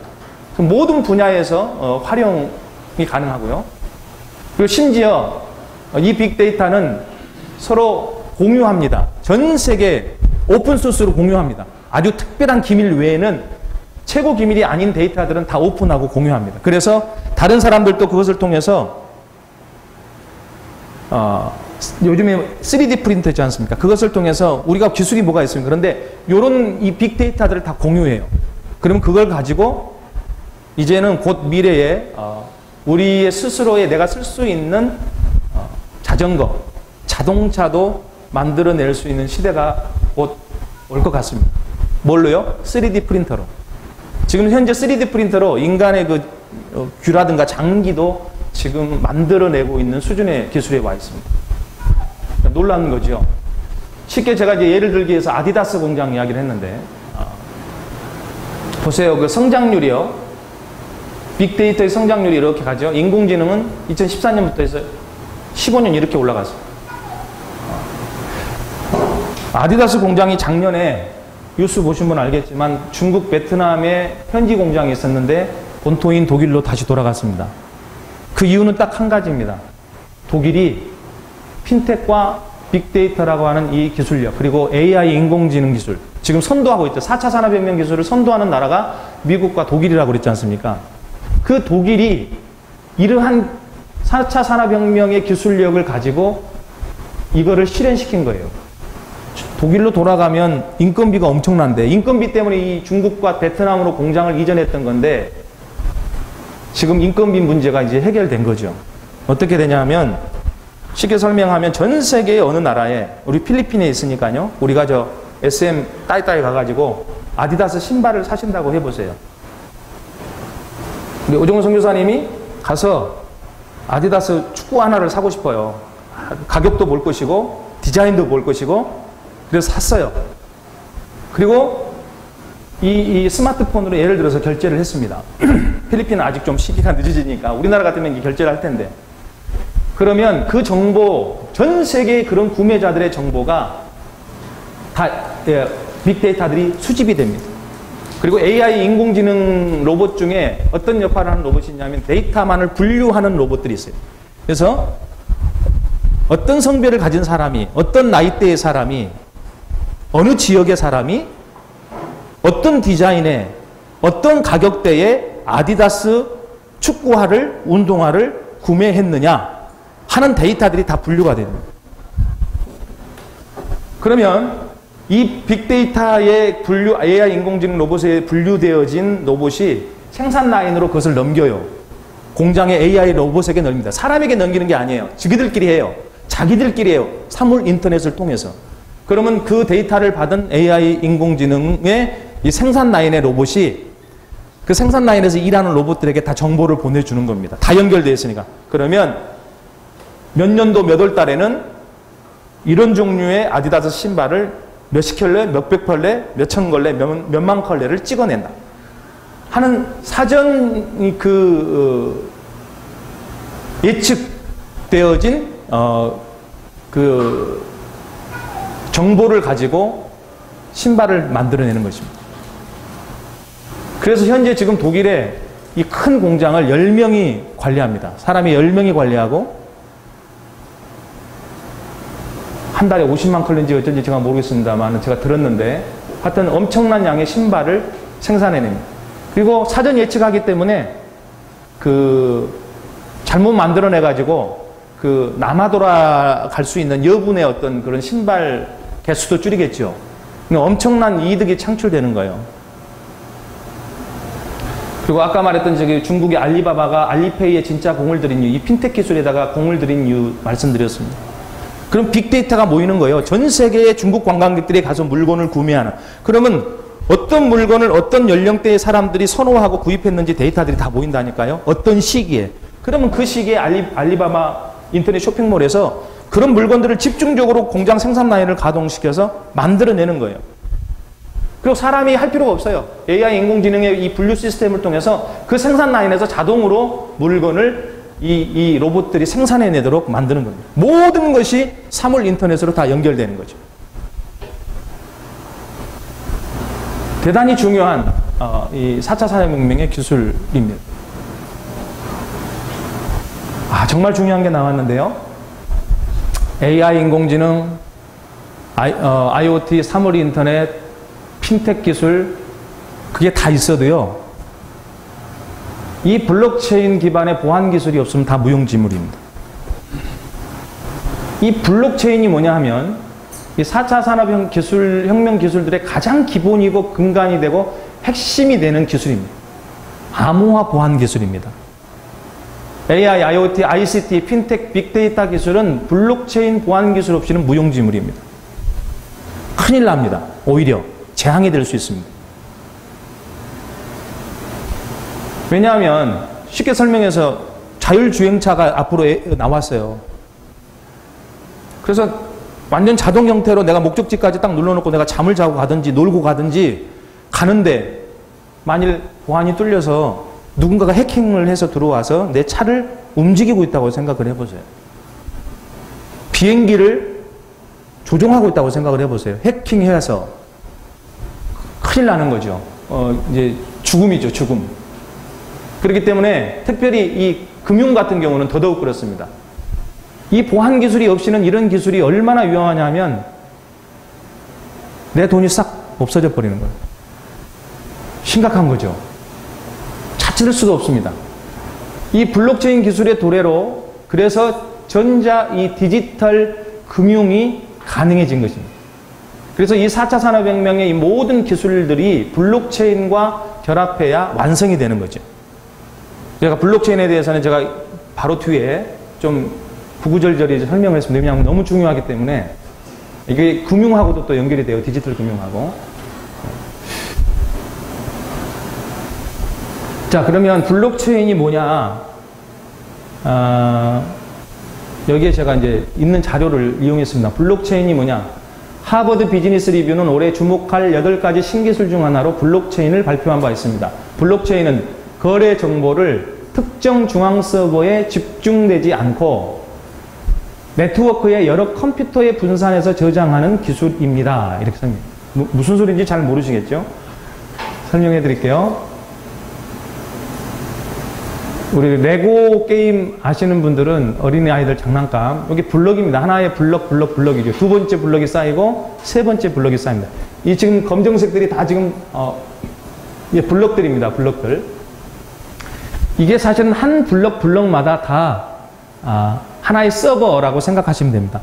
모든 분야에서 어, 활용이 가능하고요. 그리고 심지어 이 빅데이터는 서로 공유합니다. 전 세계 오픈소스로 공유합니다. 아주 특별한 기밀 외에는 최고 기밀이 아닌 데이터들은 다 오픈하고 공유합니다. 그래서 다른 사람들도 그것을 통해서 어, 요즘에 3D 프린터 있지 않습니까? 그것을 통해서 우리가 기술이 뭐가 있습니까? 그런데 이런 이 빅데이터들을 다 공유해요. 그러면 그걸 가지고 이제는 곧 미래에 어, 우리의 스스로의 내가 쓸 수 있는 어, 자전거, 자동차도 만들어낼 수 있는 시대가 곧 올 것 같습니다. 뭘로요? 3D 프린터로. 지금 현재 3D 프린터로 인간의 그 어, 귀라든가 장기도 지금 만들어내고 있는 수준의 기술에 와 있습니다. 놀라는 거죠. 쉽게 제가 이제 예를 들기 위해서 아디다스 공장 이야기를 했는데, 어, 보세요. 그 성장률이요. 빅데이터의 성장률이 이렇게 가죠. 인공지능은 2014년부터 해서 15년 이렇게 올라갔어요. 아디다스 공장이 작년에 뉴스 보신 분 알겠지만 중국 베트남에 현지 공장이 있었는데 본토인 독일로 다시 돌아갔습니다. 그 이유는 딱 한 가지입니다. 독일이 핀텍과 빅데이터라고 하는 이 기술력 그리고 AI 인공지능 기술 지금 선도하고 있죠. 4차 산업혁명 기술을 선도하는 나라가 미국과 독일이라고 그랬지 않습니까? 그 독일이 이러한 4차 산업혁명의 기술력을 가지고 이거를 실현시킨 거예요. 독일로 돌아가면 인건비가 엄청난데 인건비 때문에 이 중국과 베트남으로 공장을 이전했던 건데 지금 인건비 문제가 이제 해결된 거죠. 어떻게 되냐면 쉽게 설명하면 전 세계의 어느 나라에 우리 필리핀에 있으니까요. 우리가 저 SM 따이따이 가가지고 아디다스 신발을 사신다고 해보세요. 우리 오정훈 선교사님이 가서 아디다스 축구 하나를 사고 싶어요. 가격도 볼 것이고 디자인도 볼 것이고 그래서 샀어요. 그리고 이, 이 스마트폰으로 예를 들어서 결제를 했습니다. [clears throat] 필리핀은 아직 좀 시기가 늦어지니까 우리나라 같으면 결제를 할 텐데 그러면 그 정보 전 세계의 그런 구매자들의 정보가 다 예, 빅데이터들이 수집이 됩니다. 그리고 AI 인공지능 로봇 중에 어떤 역할을 하는 로봇이 있냐면 데이터만을 분류하는 로봇들이 있어요. 그래서 어떤 성별을 가진 사람이 어떤 나이대의 사람이 어느 지역의 사람이 어떤 디자인에 어떤 가격대에 아디다스 축구화를 운동화를 구매했느냐 하는 데이터들이 다 분류가 됩니다. 그러면 이 빅데이터의 분류 AI 인공지능 로봇에 분류되어진 로봇이 생산 라인으로 그것을 넘겨요. 공장의 AI 로봇에게 넘깁니다. 사람에게 넘기는 게 아니에요. 자기들끼리 해요. 자기들끼리 해요. 사물 인터넷을 통해서. 그러면 그 데이터를 받은 AI 인공지능의 이 생산 라인의 로봇이 그 생산 라인에서 일하는 로봇들에게 다 정보를 보내주는 겁니다. 다 연결되어 있으니까. 그러면 몇 년도 몇 월 달에는 이런 종류의 아디다스 신발을 몇십 켤레, 몇백 켤레, 몇천 몇, 몇만 켤레를 찍어낸다. 하는 사전 그 어, 예측되어진 어, 그 정보를 가지고 신발을 만들어내는 것입니다. 그래서 현재 지금 독일에 이 큰 공장을 10명이 관리합니다. 사람이 10명이 관리하고 한 달에 50만 컬린지 어쩐지 제가 모르겠습니다만 제가 들었는데 하여튼 엄청난 양의 신발을 생산해냅니다. 그리고 사전 예측하기 때문에 그 잘못 만들어내 가지고 그 남아 돌아갈 수 있는 여분의 어떤 그런 신발 개수도 줄이겠죠. 그러니까 엄청난 이득이 창출되는 거예요. 그리고 아까 말했던 저기 중국의 알리바바가 알리페이에 진짜 공을 들인 이유, 이 핀텍 기술에다가 공을 들인 이유 말씀드렸습니다. 그럼 빅데이터가 모이는 거예요. 전 세계의 중국 관광객들이 가서 물건을 구매하는. 그러면 어떤 물건을 어떤 연령대의 사람들이 선호하고 구입했는지 데이터들이 다 모인다니까요. 어떤 시기에. 그러면 그 시기에 알리, 알리바바 인터넷 쇼핑몰에서 그런 물건들을 집중적으로 공장 생산 라인을 가동시켜서 만들어내는 거예요. 그리고 사람이 할 필요가 없어요. AI 인공지능의 이 분류 시스템을 통해서 그 생산 라인에서 자동으로 물건을 이, 이 로봇들이 생산해내도록 만드는 겁니다. 모든 것이 사물 인터넷으로 다 연결되는 거죠. 대단히 중요한 어, 이 4차 산업혁명의 기술입니다. 아, 정말 중요한 게 나왔는데요. AI 인공지능, I, 어, IoT, 사물 인터넷, 핀텍 기술, 그게 다 있어도요. 이 블록체인 기반의 보안 기술이 없으면 다 무용지물입니다. 이 블록체인이 뭐냐 하면 이 4차 산업혁 기술, 혁명 기술들의 가장 기본이고 근간이 되고 핵심이 되는 기술입니다. 암호화 보안 기술입니다. AI, IoT, ICT, 핀텍, 빅데이터 기술은 블록체인 보안 기술 없이는 무용지물입니다. 큰일 납니다. 오히려 재앙이 될 수 있습니다. 왜냐하면 쉽게 설명해서 자율주행차가 앞으로 나왔어요. 그래서 완전 자동 형태로 내가 목적지까지 딱 눌러놓고 내가 잠을 자고 가든지 놀고 가든지 가는데 만일 보안이 뚫려서 누군가가 해킹을 해서 들어와서 내 차를 움직이고 있다고 생각을 해보세요. 비행기를 조종하고 있다고 생각을 해보세요. 해킹해서 큰일 나는 거죠. 어, 이제 죽음이죠, 죽음. 그렇기 때문에 특별히 이 금융 같은 경우는 더더욱 그렇습니다. 이 보안 기술이 없이는 이런 기술이 얼마나 위험하냐 하면 내 돈이 싹 없어져 버리는 거예요. 심각한 거죠. 찾을 수가 없습니다. 이 블록체인 기술의 도래로 그래서 전자 이 디지털 금융이 가능해진 것입니다. 그래서 이 4차 산업혁명의 이 모든 기술들이 블록체인과 결합해야 완성이 되는 거죠. 제가 블록체인에 대해서는 제가 바로 뒤에 좀 구구절절히 설명을 했습니다. 왜냐하면 너무 중요하기 때문에 이게 금융하고도 또 연결이 돼요. 디지털 금융하고. 자, 그러면 블록체인이 뭐냐? 아, 여기에 제가 이제 있는 자료를 이용했습니다. 블록체인이 뭐냐? 하버드 비즈니스 리뷰는 올해 주목할 8가지 신기술 중 하나로 블록체인을 발표한 바 있습니다. 블록체인은 거래 정보를 특정 중앙 서버에 집중되지 않고 네트워크의 여러 컴퓨터에 분산해서 저장하는 기술입니다. 이렇게 설명. 무슨 소리인지 잘 모르시겠죠? 설명해 드릴게요. 우리 레고 게임 아시는 분들은 어린이 아이들 장난감 여기 블럭입니다. 하나의 블럭 블럭 블럭이죠. 두 번째 블럭이 쌓이고 세 번째 블럭이 쌓입니다. 이 지금 검정색들이 다 지금 어, 예, 블럭들입니다. 블럭들. 이게 사실은 한 블럭 블럭마다 다 아, 하나의 서버라고 생각하시면 됩니다.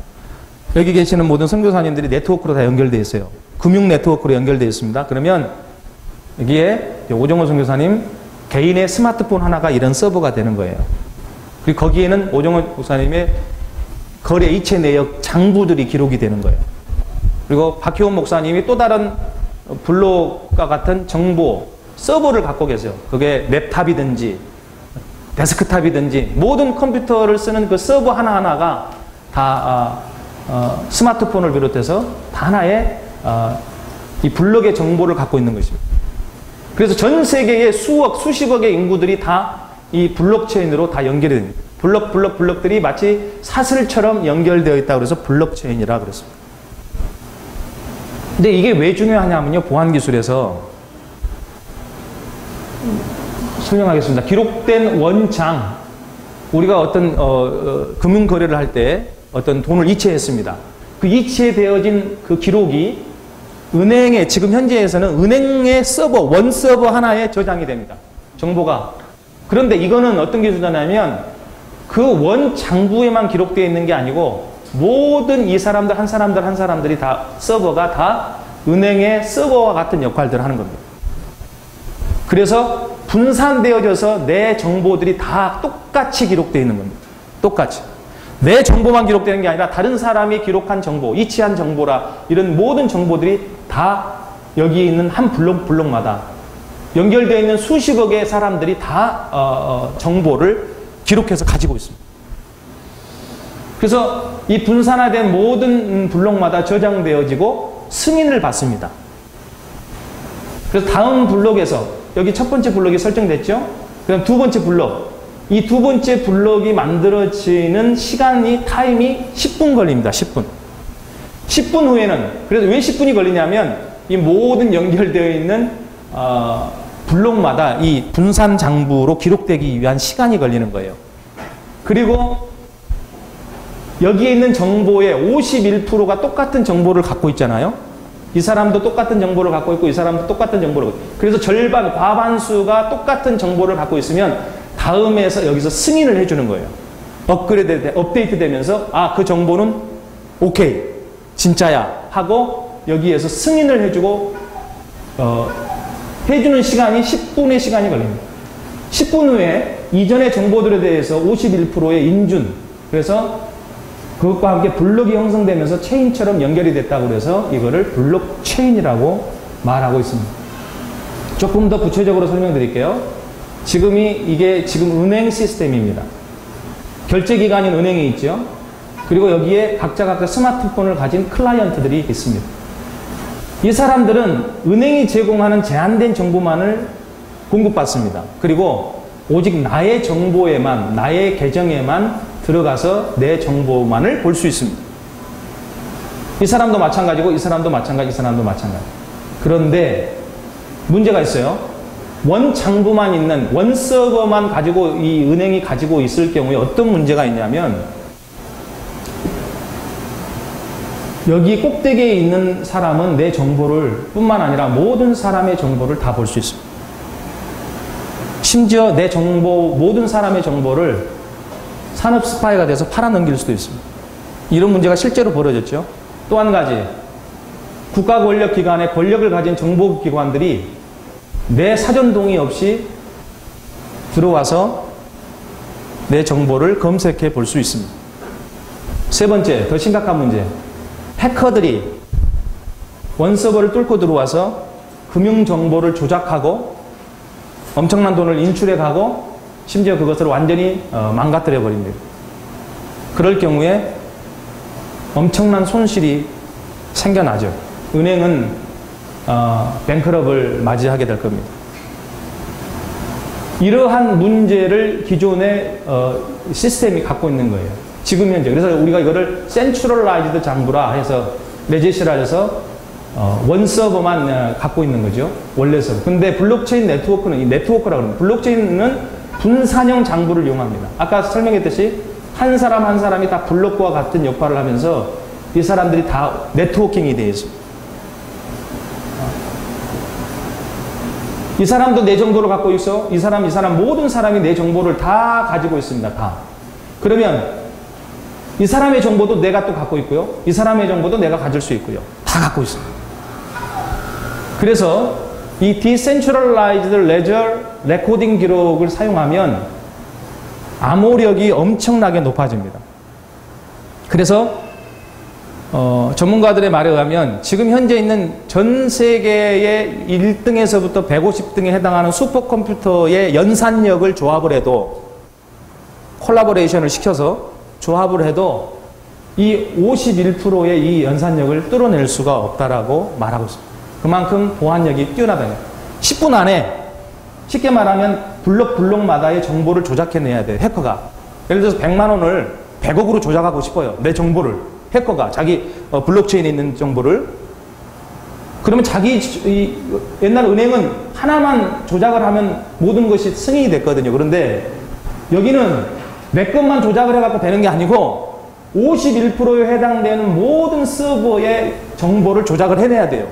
여기 계시는 모든 선교사님들이 네트워크로 다 연결되어 있어요. 금융 네트워크로 연결되어 있습니다. 그러면 여기에 오정호 선교사님 개인의 스마트폰 하나가 이런 서버가 되는 거예요. 그리고 거기에는 오정호 목사님의 거래 이체 내역 장부들이 기록이 되는 거예요. 그리고 박효원 목사님이 또 다른 블록과 같은 정보 서버를 갖고 계세요. 그게 랩탑이든지 데스크탑이든지 모든 컴퓨터를 쓰는 그 서버 하나하나가 다 어, 어, 스마트폰을 비롯해서 다 하나의 어, 이 블록의 정보를 갖고 있는 것입니다. 그래서 전 세계의 수억, 수십억의 인구들이 다 이 블록체인으로 다 연결이 됩니다. 블록, 블록, 블록들이 마치 사슬처럼 연결되어 있다고 그래서 블록체인이라 그랬습니다. 근데 이게 왜 중요하냐면요. 보안 기술에서 설명하겠습니다. 기록된 원장, 우리가 어떤 어, 어, 금융 거래를 할 때 어떤 돈을 이체했습니다. 그 이체되어진 그 기록이 은행에 지금 현재에서는 은행의 서버 원 서버 하나에 저장이 됩니다. 정보가 그런데 이거는 어떤 기술이냐면 그 원 장부에만 기록되어 있는 게 아니고 모든 이 사람들 한 사람들 한 사람들이 다 서버가 다 은행의 서버와 같은 역할들을 하는 겁니다. 그래서 분산되어져서 내 정보들이 다 똑같이 기록되어 있는 겁니다. 똑같이. 내 정보만 기록되는 게 아니라 다른 사람이 기록한 정보, 이치한 정보라 이런 모든 정보들이 다 여기 있는 한 블록 블록마다 연결되어 있는 수십억의 사람들이 다 어, 어, 정보를 기록해서 가지고 있습니다. 그래서 이 분산화된 모든 블록마다 저장되어지고 승인을 받습니다. 그래서 다음 블록에서 여기 첫 번째 블록이 설정됐죠? 그다음 두 번째 블록. 이 두 번째 블록이 만들어지는 시간이 타임이 10분 걸립니다. 10분. 10분 후에는 그래서 왜 10분이 걸리냐면 이 모든 연결되어 있는 어, 블록마다 이 분산 장부로 기록되기 위한 시간이 걸리는 거예요. 그리고 여기에 있는 정보의 51%가 똑같은 정보를 갖고 있잖아요. 이 사람도 똑같은 정보를 갖고 있고 이 사람도 똑같은 정보를 갖고 있고 그래서 절반, 과반수가 똑같은 정보를 갖고 있으면 다음에서 여기서 승인을 해주는 거예요. 업그레이드, 돼- 업데이트 되면서 아, 그 정보는 오케이, 진짜야 하고 여기에서 승인을 해주고 어, 해주는 시간이 10분의 시간이 걸립니다. 10분 후에 이전의 정보들에 대해서 51%의 인준 그래서 그것과 함께 블록이 형성되면서 체인처럼 연결이 됐다고 그래서 이거를 블록 체인이라고 말하고 있습니다. 조금 더 구체적으로 설명드릴게요. 지금이 이게 지금 은행 시스템입니다. 결제 기관인 은행이 있죠. 그리고 여기에 각자 각자 스마트폰을 가진 클라이언트들이 있습니다. 이 사람들은 은행이 제공하는 제한된 정보만을 공급받습니다. 그리고 오직 나의 정보에만, 나의 계정에만 들어가서 내 정보만을 볼 수 있습니다. 이 사람도 마찬가지고, 이 사람도 마찬가지, 이 사람도 마찬가지. 그런데 문제가 있어요. 원 장부만 있는, 원 서버만 가지고 이 은행이 가지고 있을 경우에 어떤 문제가 있냐면, 여기 꼭대기에 있는 사람은 내 정보를 뿐만 아니라 모든 사람의 정보를 다 볼 수 있습니다. 심지어 내 정보, 모든 사람의 정보를 산업 스파이가 돼서 팔아넘길 수도 있습니다. 이런 문제가 실제로 벌어졌죠. 또 한 가지, 국가 권력 기관의 권력을 가진 정보 기관들이 내 사전 동의 없이 들어와서 내 정보를 검색해 볼 수 있습니다. 세 번째, 더 심각한 문제. 해커들이 원서버를 뚫고 들어와서 금융 정보를 조작하고 엄청난 돈을 인출해 가고 심지어 그것을 완전히 어, 망가뜨려 버립니다. 그럴 경우에 엄청난 손실이 생겨나죠. 은행은 어, bankrupt을 맞이하게 될 겁니다. 이러한 문제를 기존의 어, 시스템이 갖고 있는 거예요. 지금 현재. 그래서 우리가 이거를 centralized 장부라 해서 legacy라 해서 어, 원 서버만 어, 갖고 있는 거죠. 원래 서버. 근데 블록체인 네트워크는 이 네트워크라고 합니다. 블록체인은 분산형 장부를 이용합니다. 아까 설명했듯이 한 사람 한 사람이 다 블록과 같은 역할을 하면서 이 사람들이 다 네트워킹이 되어 있습니다. 이 사람도 내 정보를 갖고 있어. 이 사람, 이 사람, 모든 사람이 내 정보를 다 가지고 있습니다. 다. 그러면 이 사람의 정보도 내가 또 갖고 있고요. 이 사람의 정보도 내가 가질 수 있고요. 다 갖고 있습니다. 그래서 이 Decentralized Ledger 레코딩 기록을 사용하면 암호력이 엄청나게 높아집니다. 그래서 어, 전문가들의 말에 의하면 지금 현재 있는 전 세계의 1등에서부터 150등에 해당하는 슈퍼컴퓨터의 연산력을 조합을 해도 콜라보레이션을 시켜서 조합을 해도 이 51%의 이 연산력을 뚫어낼 수가 없다라고 말하고 있습니다. 그만큼 보안력이 뛰어나다는 거예요. 10분 안에 쉽게 말하면 블록 블록마다의 정보를 조작해내야 돼요. 해커가. 예를 들어서 100만 원을 100억으로 조작하고 싶어요. 내 정보를. 해커가 자기 어, 블록체인에 있는 정보를 그러면 자기 이, 옛날 은행은 하나만 조작을 하면 모든 것이 승인이 됐거든요. 그런데 여기는 몇 건만 조작을 해갖고 되는 게 아니고 51%에 해당되는 모든 서버의 정보를 조작을 해내야 돼요.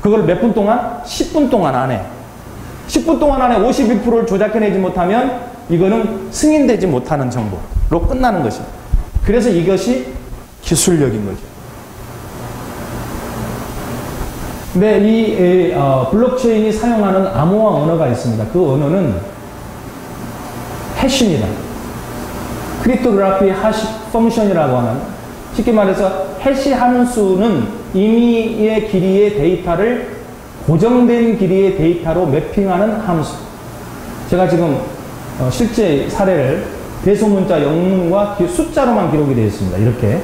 그걸 몇 분 동안? 10분 동안 안에. 10분 동안 안에 51%를 조작해내지 못하면 이거는 승인되지 못하는 정보로 끝나는 것입니다. 그래서 이것이 기술력인 거죠. 근데 이 에, 어, 블록체인이 사용하는 암호화 언어가 있습니다. 그 언어는 해시입니다. cryptography hash function이라고 하는 쉽게 말해서 해시 함수는 임의의 길이의 데이터를 고정된 길이의 데이터로 매핑하는 함수. 제가 지금 어, 실제 사례를 대소문자 영문과 기- 숫자로만 기록이 되어 있습니다. 이렇게.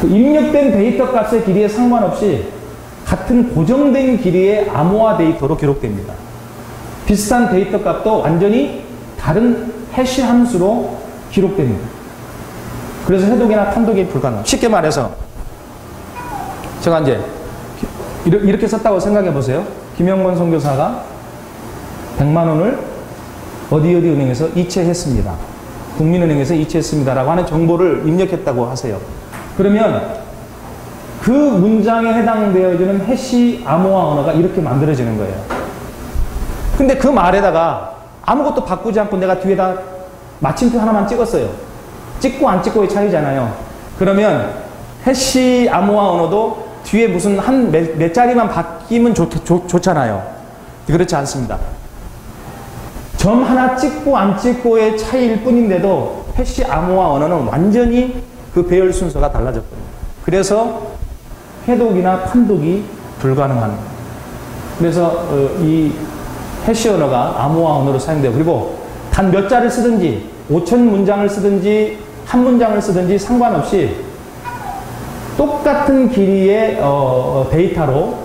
그 입력된 데이터 값의 길이에 상관없이 같은 고정된 길이의 암호화 데이터로 기록됩니다. 비슷한 데이터 값도 완전히 다른 해시 함수로 기록됩니다. 그래서 해독이나 판독이 불가능. 쉽게 말해서 제가 이제 이렇- 이렇게 썼다고 생각해 보세요. 김영건 선교사가 100만 원을 어디 어디 은행에서 이체했습니다. 국민은행에서 이체했습니다라고 하는 정보를 입력했다고 하세요. 그러면 그 문장에 해당되어지는 해시 암호화 언어가 이렇게 만들어지는 거예요. 근데 그 말에다가 아무것도 바꾸지 않고 내가 뒤에다 마침표 하나만 찍었어요. 찍고 안 찍고의 차이잖아요. 그러면 해시 암호화 언어도 뒤에 무슨 한 몇, 몇 자리만 바뀌면 좋, 좋, 좋잖아요. 그렇지 않습니다. 점 하나 찍고 안 찍고의 차이일 뿐인데도 해시 암호화 언어는 완전히 그 배열 순서가 달라졌거든요. 그래서 해독이나 판독이 불가능한. 그래서 어, 이 해시 언어가 암호화 언어로 사용되고 그리고 단 몇 자를 쓰든지 5천 문장을 쓰든지 한 문장을 쓰든지 상관없이 똑같은 길이의 어, 데이터로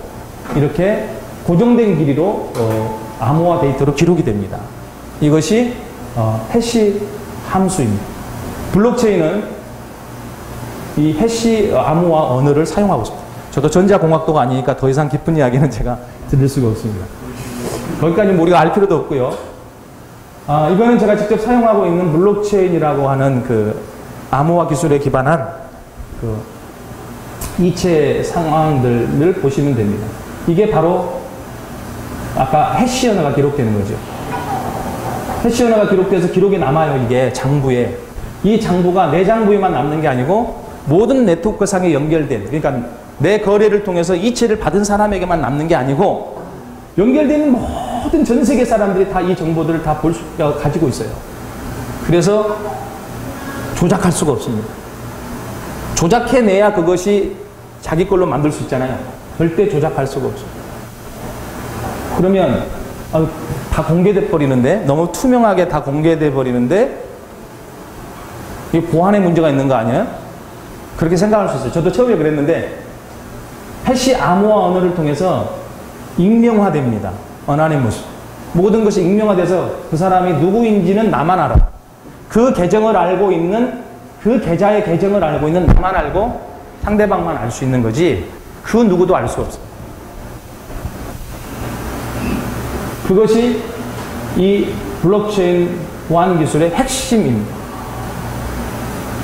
이렇게 고정된 길이로 어, 암호화 데이터로 기록이 됩니다. 이것이 어, 해시 함수입니다. 블록체인은 이 해시 암호화 언어를 사용하고 있습니다. 저도 전자공학도가 아니니까 더 이상 깊은 이야기는 제가 드릴 수가 없습니다. 거기까지 뭐 우리가 알 필요도 없고요. 아, 이거는 제가 직접 사용하고 있는 블록체인이라고 하는 그 암호화 기술에 기반한 그 이체 상황들을 보시면 됩니다. 이게 바로 아까 해시 언어가 기록되는 거죠. 해시 언어가 기록돼서 기록이 남아요, 이게 장부에. 이 장부가 내 장부에만 남는 게 아니고 모든 네트워크상에 연결된, 그러니까 내 거래를 통해서 이체를 받은 사람에게만 남는 게 아니고 연결되는 모든 전 세계 사람들이 다 이 정보들을 다 볼 수, 어, 가지고 있어요. 그래서 조작할 수가 없습니다. 조작해내야 그것이 자기 걸로 만들 수 있잖아요. 절대 조작할 수가 없어요. 그러면 아, 다 공개돼 버리는데 너무 투명하게 다 공개돼 버리는데 이 보안에 문제가 있는 거 아니에요? 그렇게 생각할 수 있어요. 저도 처음에 그랬는데 해시 암호화 언어를 통해서 익명화됩니다. 어나니머스. 모든 것이 익명화돼서 그 사람이 누구인지는 나만 알아. 그 계정을 알고 있는 그 계좌의 계정을 알고 있는 나만 알고 상대방만 알 수 있는 거지 그 누구도 알 수 없어. 그것이 이 블록체인 보안 기술의 핵심입니다.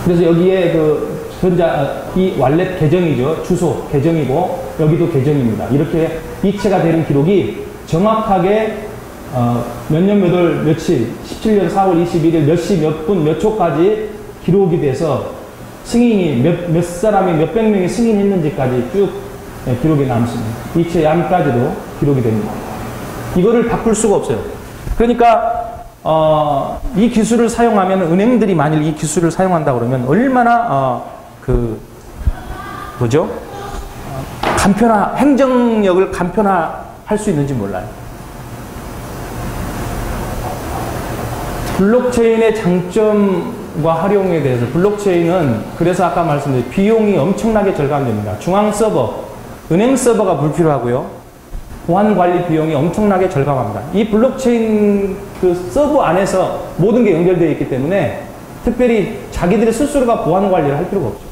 그래서 여기에 그 전자 이 wallet 계정이죠 주소 계정이고 여기도 계정입니다. 이렇게 이체가 되는 기록이 정확하게 어, 몇년 몇월 며칠 17년 4월 21일 몇 시 몇 분 몇 초까지 기록이 돼서 승인이 몇, 몇 사람이 몇백 명이 승인했는지까지 쭉 예, 기록이 남습니다. 이체 양까지도 기록이 됩니다. 이거를 바꿀 수가 없어요. 그러니까 어, 이 기술을 사용하면 은행들이 만일 이 기술을 사용한다 그러면 얼마나 어, 그 뭐죠? 어, 간편화 행정력을 간편화할 수 있는지 몰라요. 블록체인의 장점 과 활용에 대해서 블록체인은 그래서 아까 말씀드린 비용이 엄청나게 절감됩니다. 중앙 서버, 은행 서버가 불필요하고요. 보안 관리 비용이 엄청나게 절감합니다. 이 블록체인 그 서버 안에서 모든 게 연결되어 있기 때문에 특별히 자기들의 스스로가 보안 관리를 할 필요가 없죠.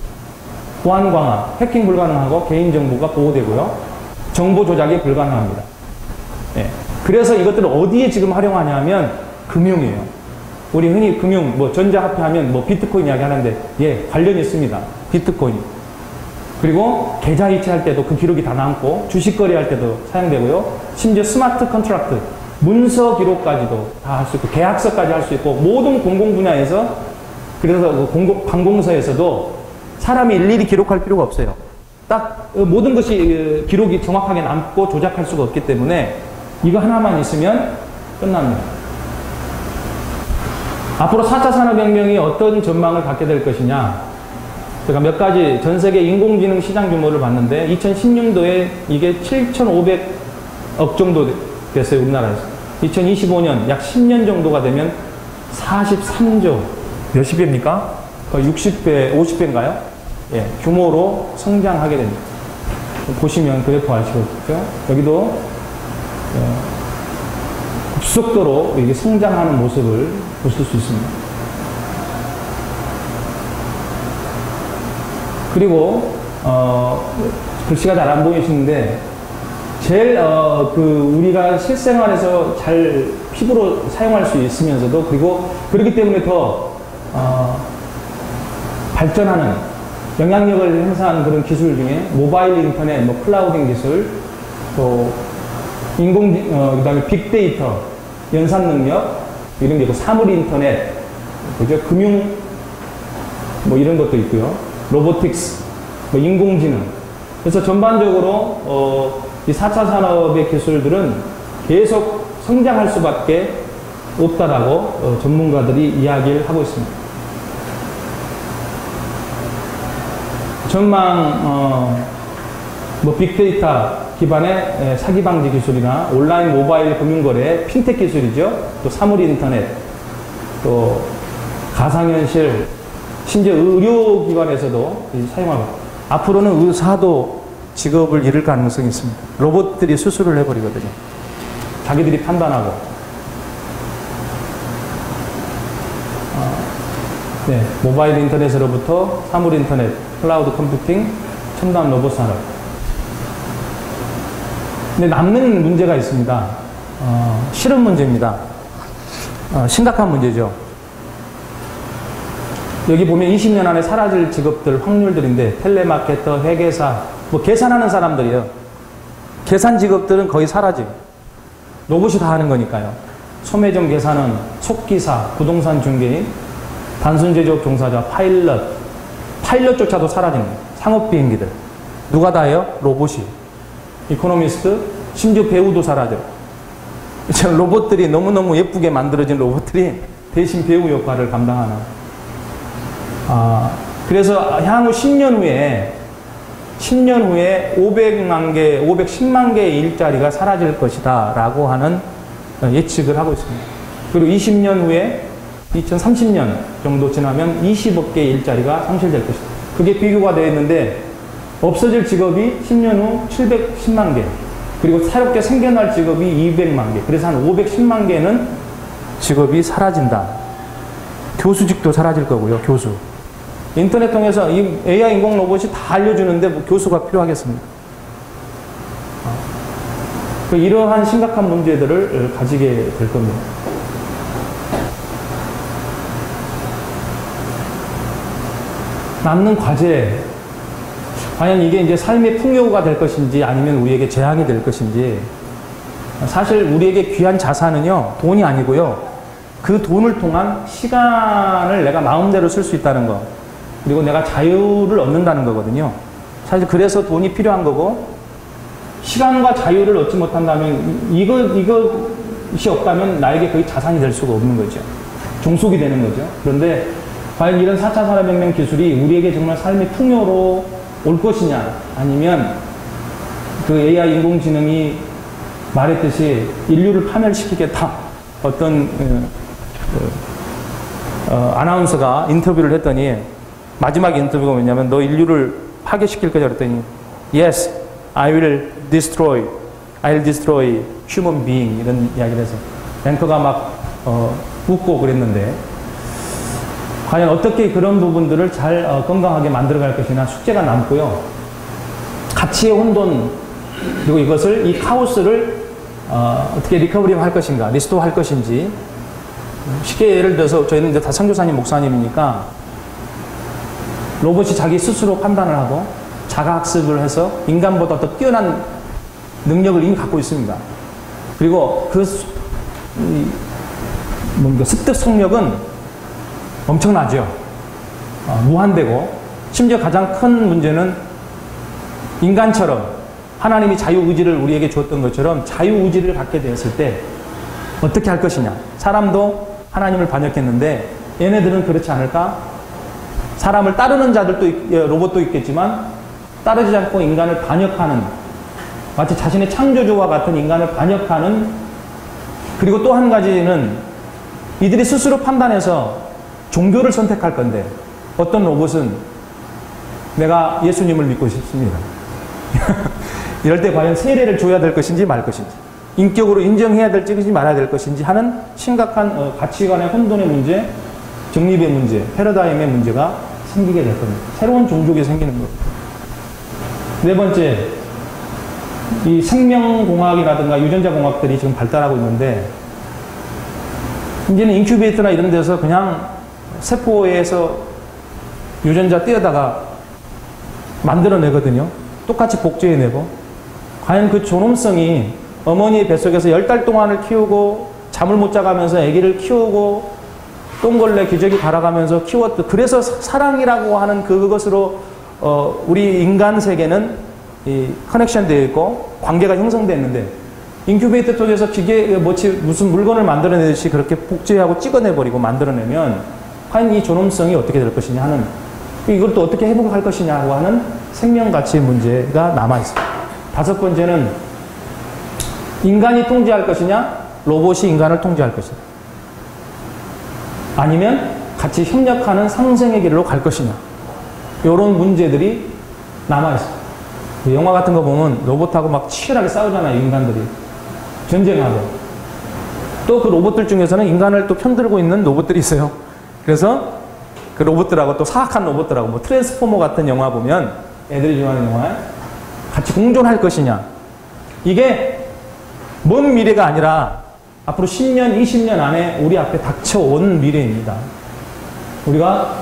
보안 강화, 해킹 불가능하고 개인 정보가 보호되고요. 정보 조작이 불가능합니다. 예. 그래서 이것들을 어디에 지금 활용하냐면 금융이에요. 우리 흔히 금융, 뭐 전자화폐 하면 뭐 비트코인 이야기 하는데 예, 관련이 있습니다. 비트코인. 그리고 계좌 이체할 때도 그 기록이 다 남고 주식 거래할 때도 사용되고요. 심지어 smart contract, 문서 기록까지도 다 할 수 있고 계약서까지 할 수 있고 모든 공공 분야에서 그래서 그 공공, 관공서에서도 사람이 일일이 기록할 필요가 없어요. 딱 어, 모든 것이 어, 기록이 정확하게 남고 조작할 수가 없기 때문에 이거 하나만 있으면 끝납니다. 앞으로 4차 산업혁명이 어떤 전망을 갖게 될 것이냐. 제가 몇 가지 전 세계 인공지능 시장 규모를 봤는데 2016년도에 이게 7,500억 정도 됐어요, 우리나라에서. 2025년 약 10년 정도가 되면 43조. 몇십 배입니까? 거의 60배, 50배인가요? 예, 규모로 성장하게 됩니다. 보시면 그래프 아시겠죠? 여기도 예, 급속도로 이게 성장하는 모습을 보실 수 있습니다. 그리고 어, 글씨가 잘 안 보이시는데 제일 어, 그 우리가 실생활에서 잘 피부로 사용할 수 있으면서도 그리고 그렇기 때문에 더 어, 발전하는 영향력을 행사하는 그런 기술 중에 모바일 인터넷, 뭐 클라우딩 기술, 또 인공 어, 그다음에 빅데이터, 연산 능력 이런 게 있고 사물 인터넷, 그죠? 금융 뭐 이런 것도 있고요. 로보틱스, 뭐 인공지능. 그래서 전반적으로 어, 이 4차 산업의 기술들은 계속 성장할 수밖에 없다라고 어, 전문가들이 이야기를 하고 있습니다. 전망 어, 뭐 빅데이터 기반의 에, 사기 방지 기술이나 온라인 모바일 금융거래 핀텍 기술이죠. 또 사물 인터넷, 또 가상현실, 심지어 의료기관에서도 이 사용하고 앞으로는 의사도 직업을 잃을 가능성이 있습니다. 로봇들이 수술을 해버리거든요. 자기들이 판단하고. 어, 네, 모바일 인터넷으로부터 사물 인터넷, 클라우드 컴퓨팅, 첨단 로봇 산업. 근데 남는 문제가 있습니다. 어, 실험 문제입니다. 어, 심각한 문제죠. 여기 보면 20년 안에 사라질 직업들 확률들인데 텔레마케터, 회계사, 뭐 계산하는 사람들이요. 계산 직업들은 거의 사라져요. 로봇이 다 하는 거니까요. 소매점 계산원 속기사, 부동산 중개인, 단순 제조업 종사자, 파일럿, 파일럿조차도 사라지는. 상업 비행기들. 누가 다 해요? 로봇이. 이코노미스트, 심지어 배우도 사라져. 요 로봇들이 너무너무 예쁘게 만들어진 로봇들이 대신 배우 역할을 감당하는. 아, 그래서 향후 10년 후에 10년 후에 500만 개, 510만 개의 일자리가 사라질 것이다 라고 하는 예측을 하고 있습니다. 그리고 20년 후에 2030년 정도 지나면 20억 개의 일자리가 상실될 것이다. 그게 비교가 되어 있는데 없어질 직업이 10년 후 710만 개, 그리고 새롭게 생겨날 직업이 200만 개, 그래서 한 510만 개는 직업이 사라진다. 교수직도 사라질 거고요, 교수. 인터넷 통해서 이 AI 인공 로봇이 다 알려주는데 뭐 교수가 필요하겠습니까? 그 이러한 심각한 문제들을 가지게 될 겁니다. 남는 과제, 과연 이게 이제 삶의 풍요가 될 것인지 아니면 우리에게 재앙이 될 것인지 사실 우리에게 귀한 자산은요, 돈이 아니고요. 그 돈을 통한 시간을 내가 마음대로 쓸 수 있다는 거. 그리고 내가 자유를 얻는다는 거거든요. 사실 그래서 돈이 필요한 거고, 시간과 자유를 얻지 못한다면, 이거, 이것이 없다면 나에게 거의 자산이 될 수가 없는 거죠. 종속이 되는 거죠. 그런데, 과연 이런 4차 산업혁명 기술이 우리에게 정말 삶의 풍요로 올 것이냐, 아니면 그 AI 인공지능이 말했듯이 인류를 파멸시키겠다. 어떤, 어, 어, 아나운서가 인터뷰를 했더니, 마지막 인터뷰가 뭐냐면 너 인류를 파괴시킬 거냐 그랬더니 Yes, I will destroy. I'll destroy human being 이런 이야기를 해서 앵커가 막 어, 웃고 그랬는데 과연 어떻게 그런 부분들을 잘 어, 건강하게 만들어갈 것이냐 숙제가 남고요. 가치의 혼돈 그리고 이것을 이 카오스를 어, 어떻게 recovery 할 것인가 restore 할 것인지 쉽게 예를 들어서 저희는 이제 다 선교사님 목사님이니까 로봇이 자기 스스로 판단을 하고 자가학습을 해서 인간보다 더 뛰어난 능력을 이미 갖고 있습니다. 그리고 그 습득 속력은 엄청나죠. 어, 무한되고 심지어 가장 큰 문제는 인간처럼 하나님이 자유의지를 우리에게 주었던 것처럼 자유의지를 갖게 되었을 때 어떻게 할 것이냐. 사람도 하나님을 반역했는데 얘네들은 그렇지 않을까? 사람을 따르는 자들도 있- 예, 로봇도 있겠지만 따르지 않고 인간을 반역하는 마치 자신의 창조주와 같은 인간을 반역하는 그리고 또 한 가지는 이들이 스스로 판단해서 종교를 선택할 건데 어떤 로봇은 내가 예수님을 믿고 싶습니다. [laughs] 이럴 때 과연 세례를 줘야 될 것인지 말 것인지 인격으로 인정해야 될지 말아야 될 것인지 하는 심각한 어, 가치관의 혼돈의 문제, 정립의 문제, 패러다임의 문제가 생기게 될 겁니다. 새로운 종족이 생기는 겁니다. 네 번째, 이 생명공학이라든가 유전자공학들이 지금 발달하고 있는데 이제는 인큐베이터나 이런 데서 그냥 세포에서 유전자 띄어다가 만들어내거든요. 똑같이 복제해내고. 과연 그 존엄성이 어머니 뱃속에서 열달 동안을 키우고 잠을 못 자가면서 아기를 키우고 똥걸레 기저귀 갈아가면서 키웠던 그래서 사- 사랑이라고 하는 그것으로 어, 우리 인간 세계는 이 connection 되어 있고 관계가 형성됐는데 인큐베이터 쪽에서 기계 뭐지 무슨 물건을 만들어내듯이 그렇게 복제하고 찍어내버리고 만들어내면 과연 이 존엄성이 어떻게 될 것이냐 하는 이걸 또 어떻게 회복할 것이냐고 하는 생명 가치의 문제가 남아 있습니다. 다섯 번째는 인간이 통제할 것이냐 로봇이 인간을 통제할 것이냐 아니면 같이 협력하는 상생의 길로 갈 것이냐 이런 문제들이 남아 있습니다. 그 영화 같은 거 보면 로봇하고 막 치열하게 싸우잖아요 인간들이 전쟁하고 또 그 로봇들 중에서는 인간을 또 편들고 있는 로봇들이 있어요. 그래서 그 로봇들하고 또 사악한 로봇들하고 뭐 트랜스포머 같은 영화 보면 애들이 좋아하는 영화 같이 공존할 것이냐 이게 먼 미래가 아니라 앞으로 10년, 20년 안에 우리 앞에 닥쳐온 미래입니다. 우리가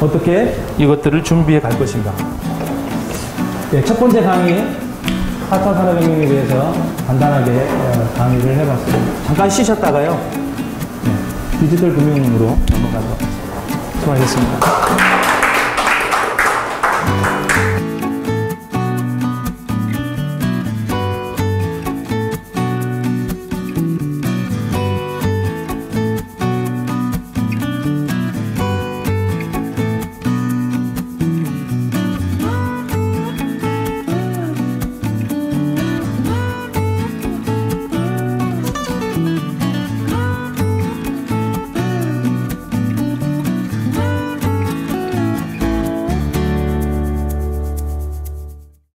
어떻게 이것들을 준비해 갈 것인가. 네, 첫 번째 강의, 4차 산업혁명에 대해서 간단하게 어, 강의를 해봤습니다. 잠깐 쉬셨다가요, 네, 디지털 금융으로 넘어가도록 하겠습니다. 수고하셨습니다.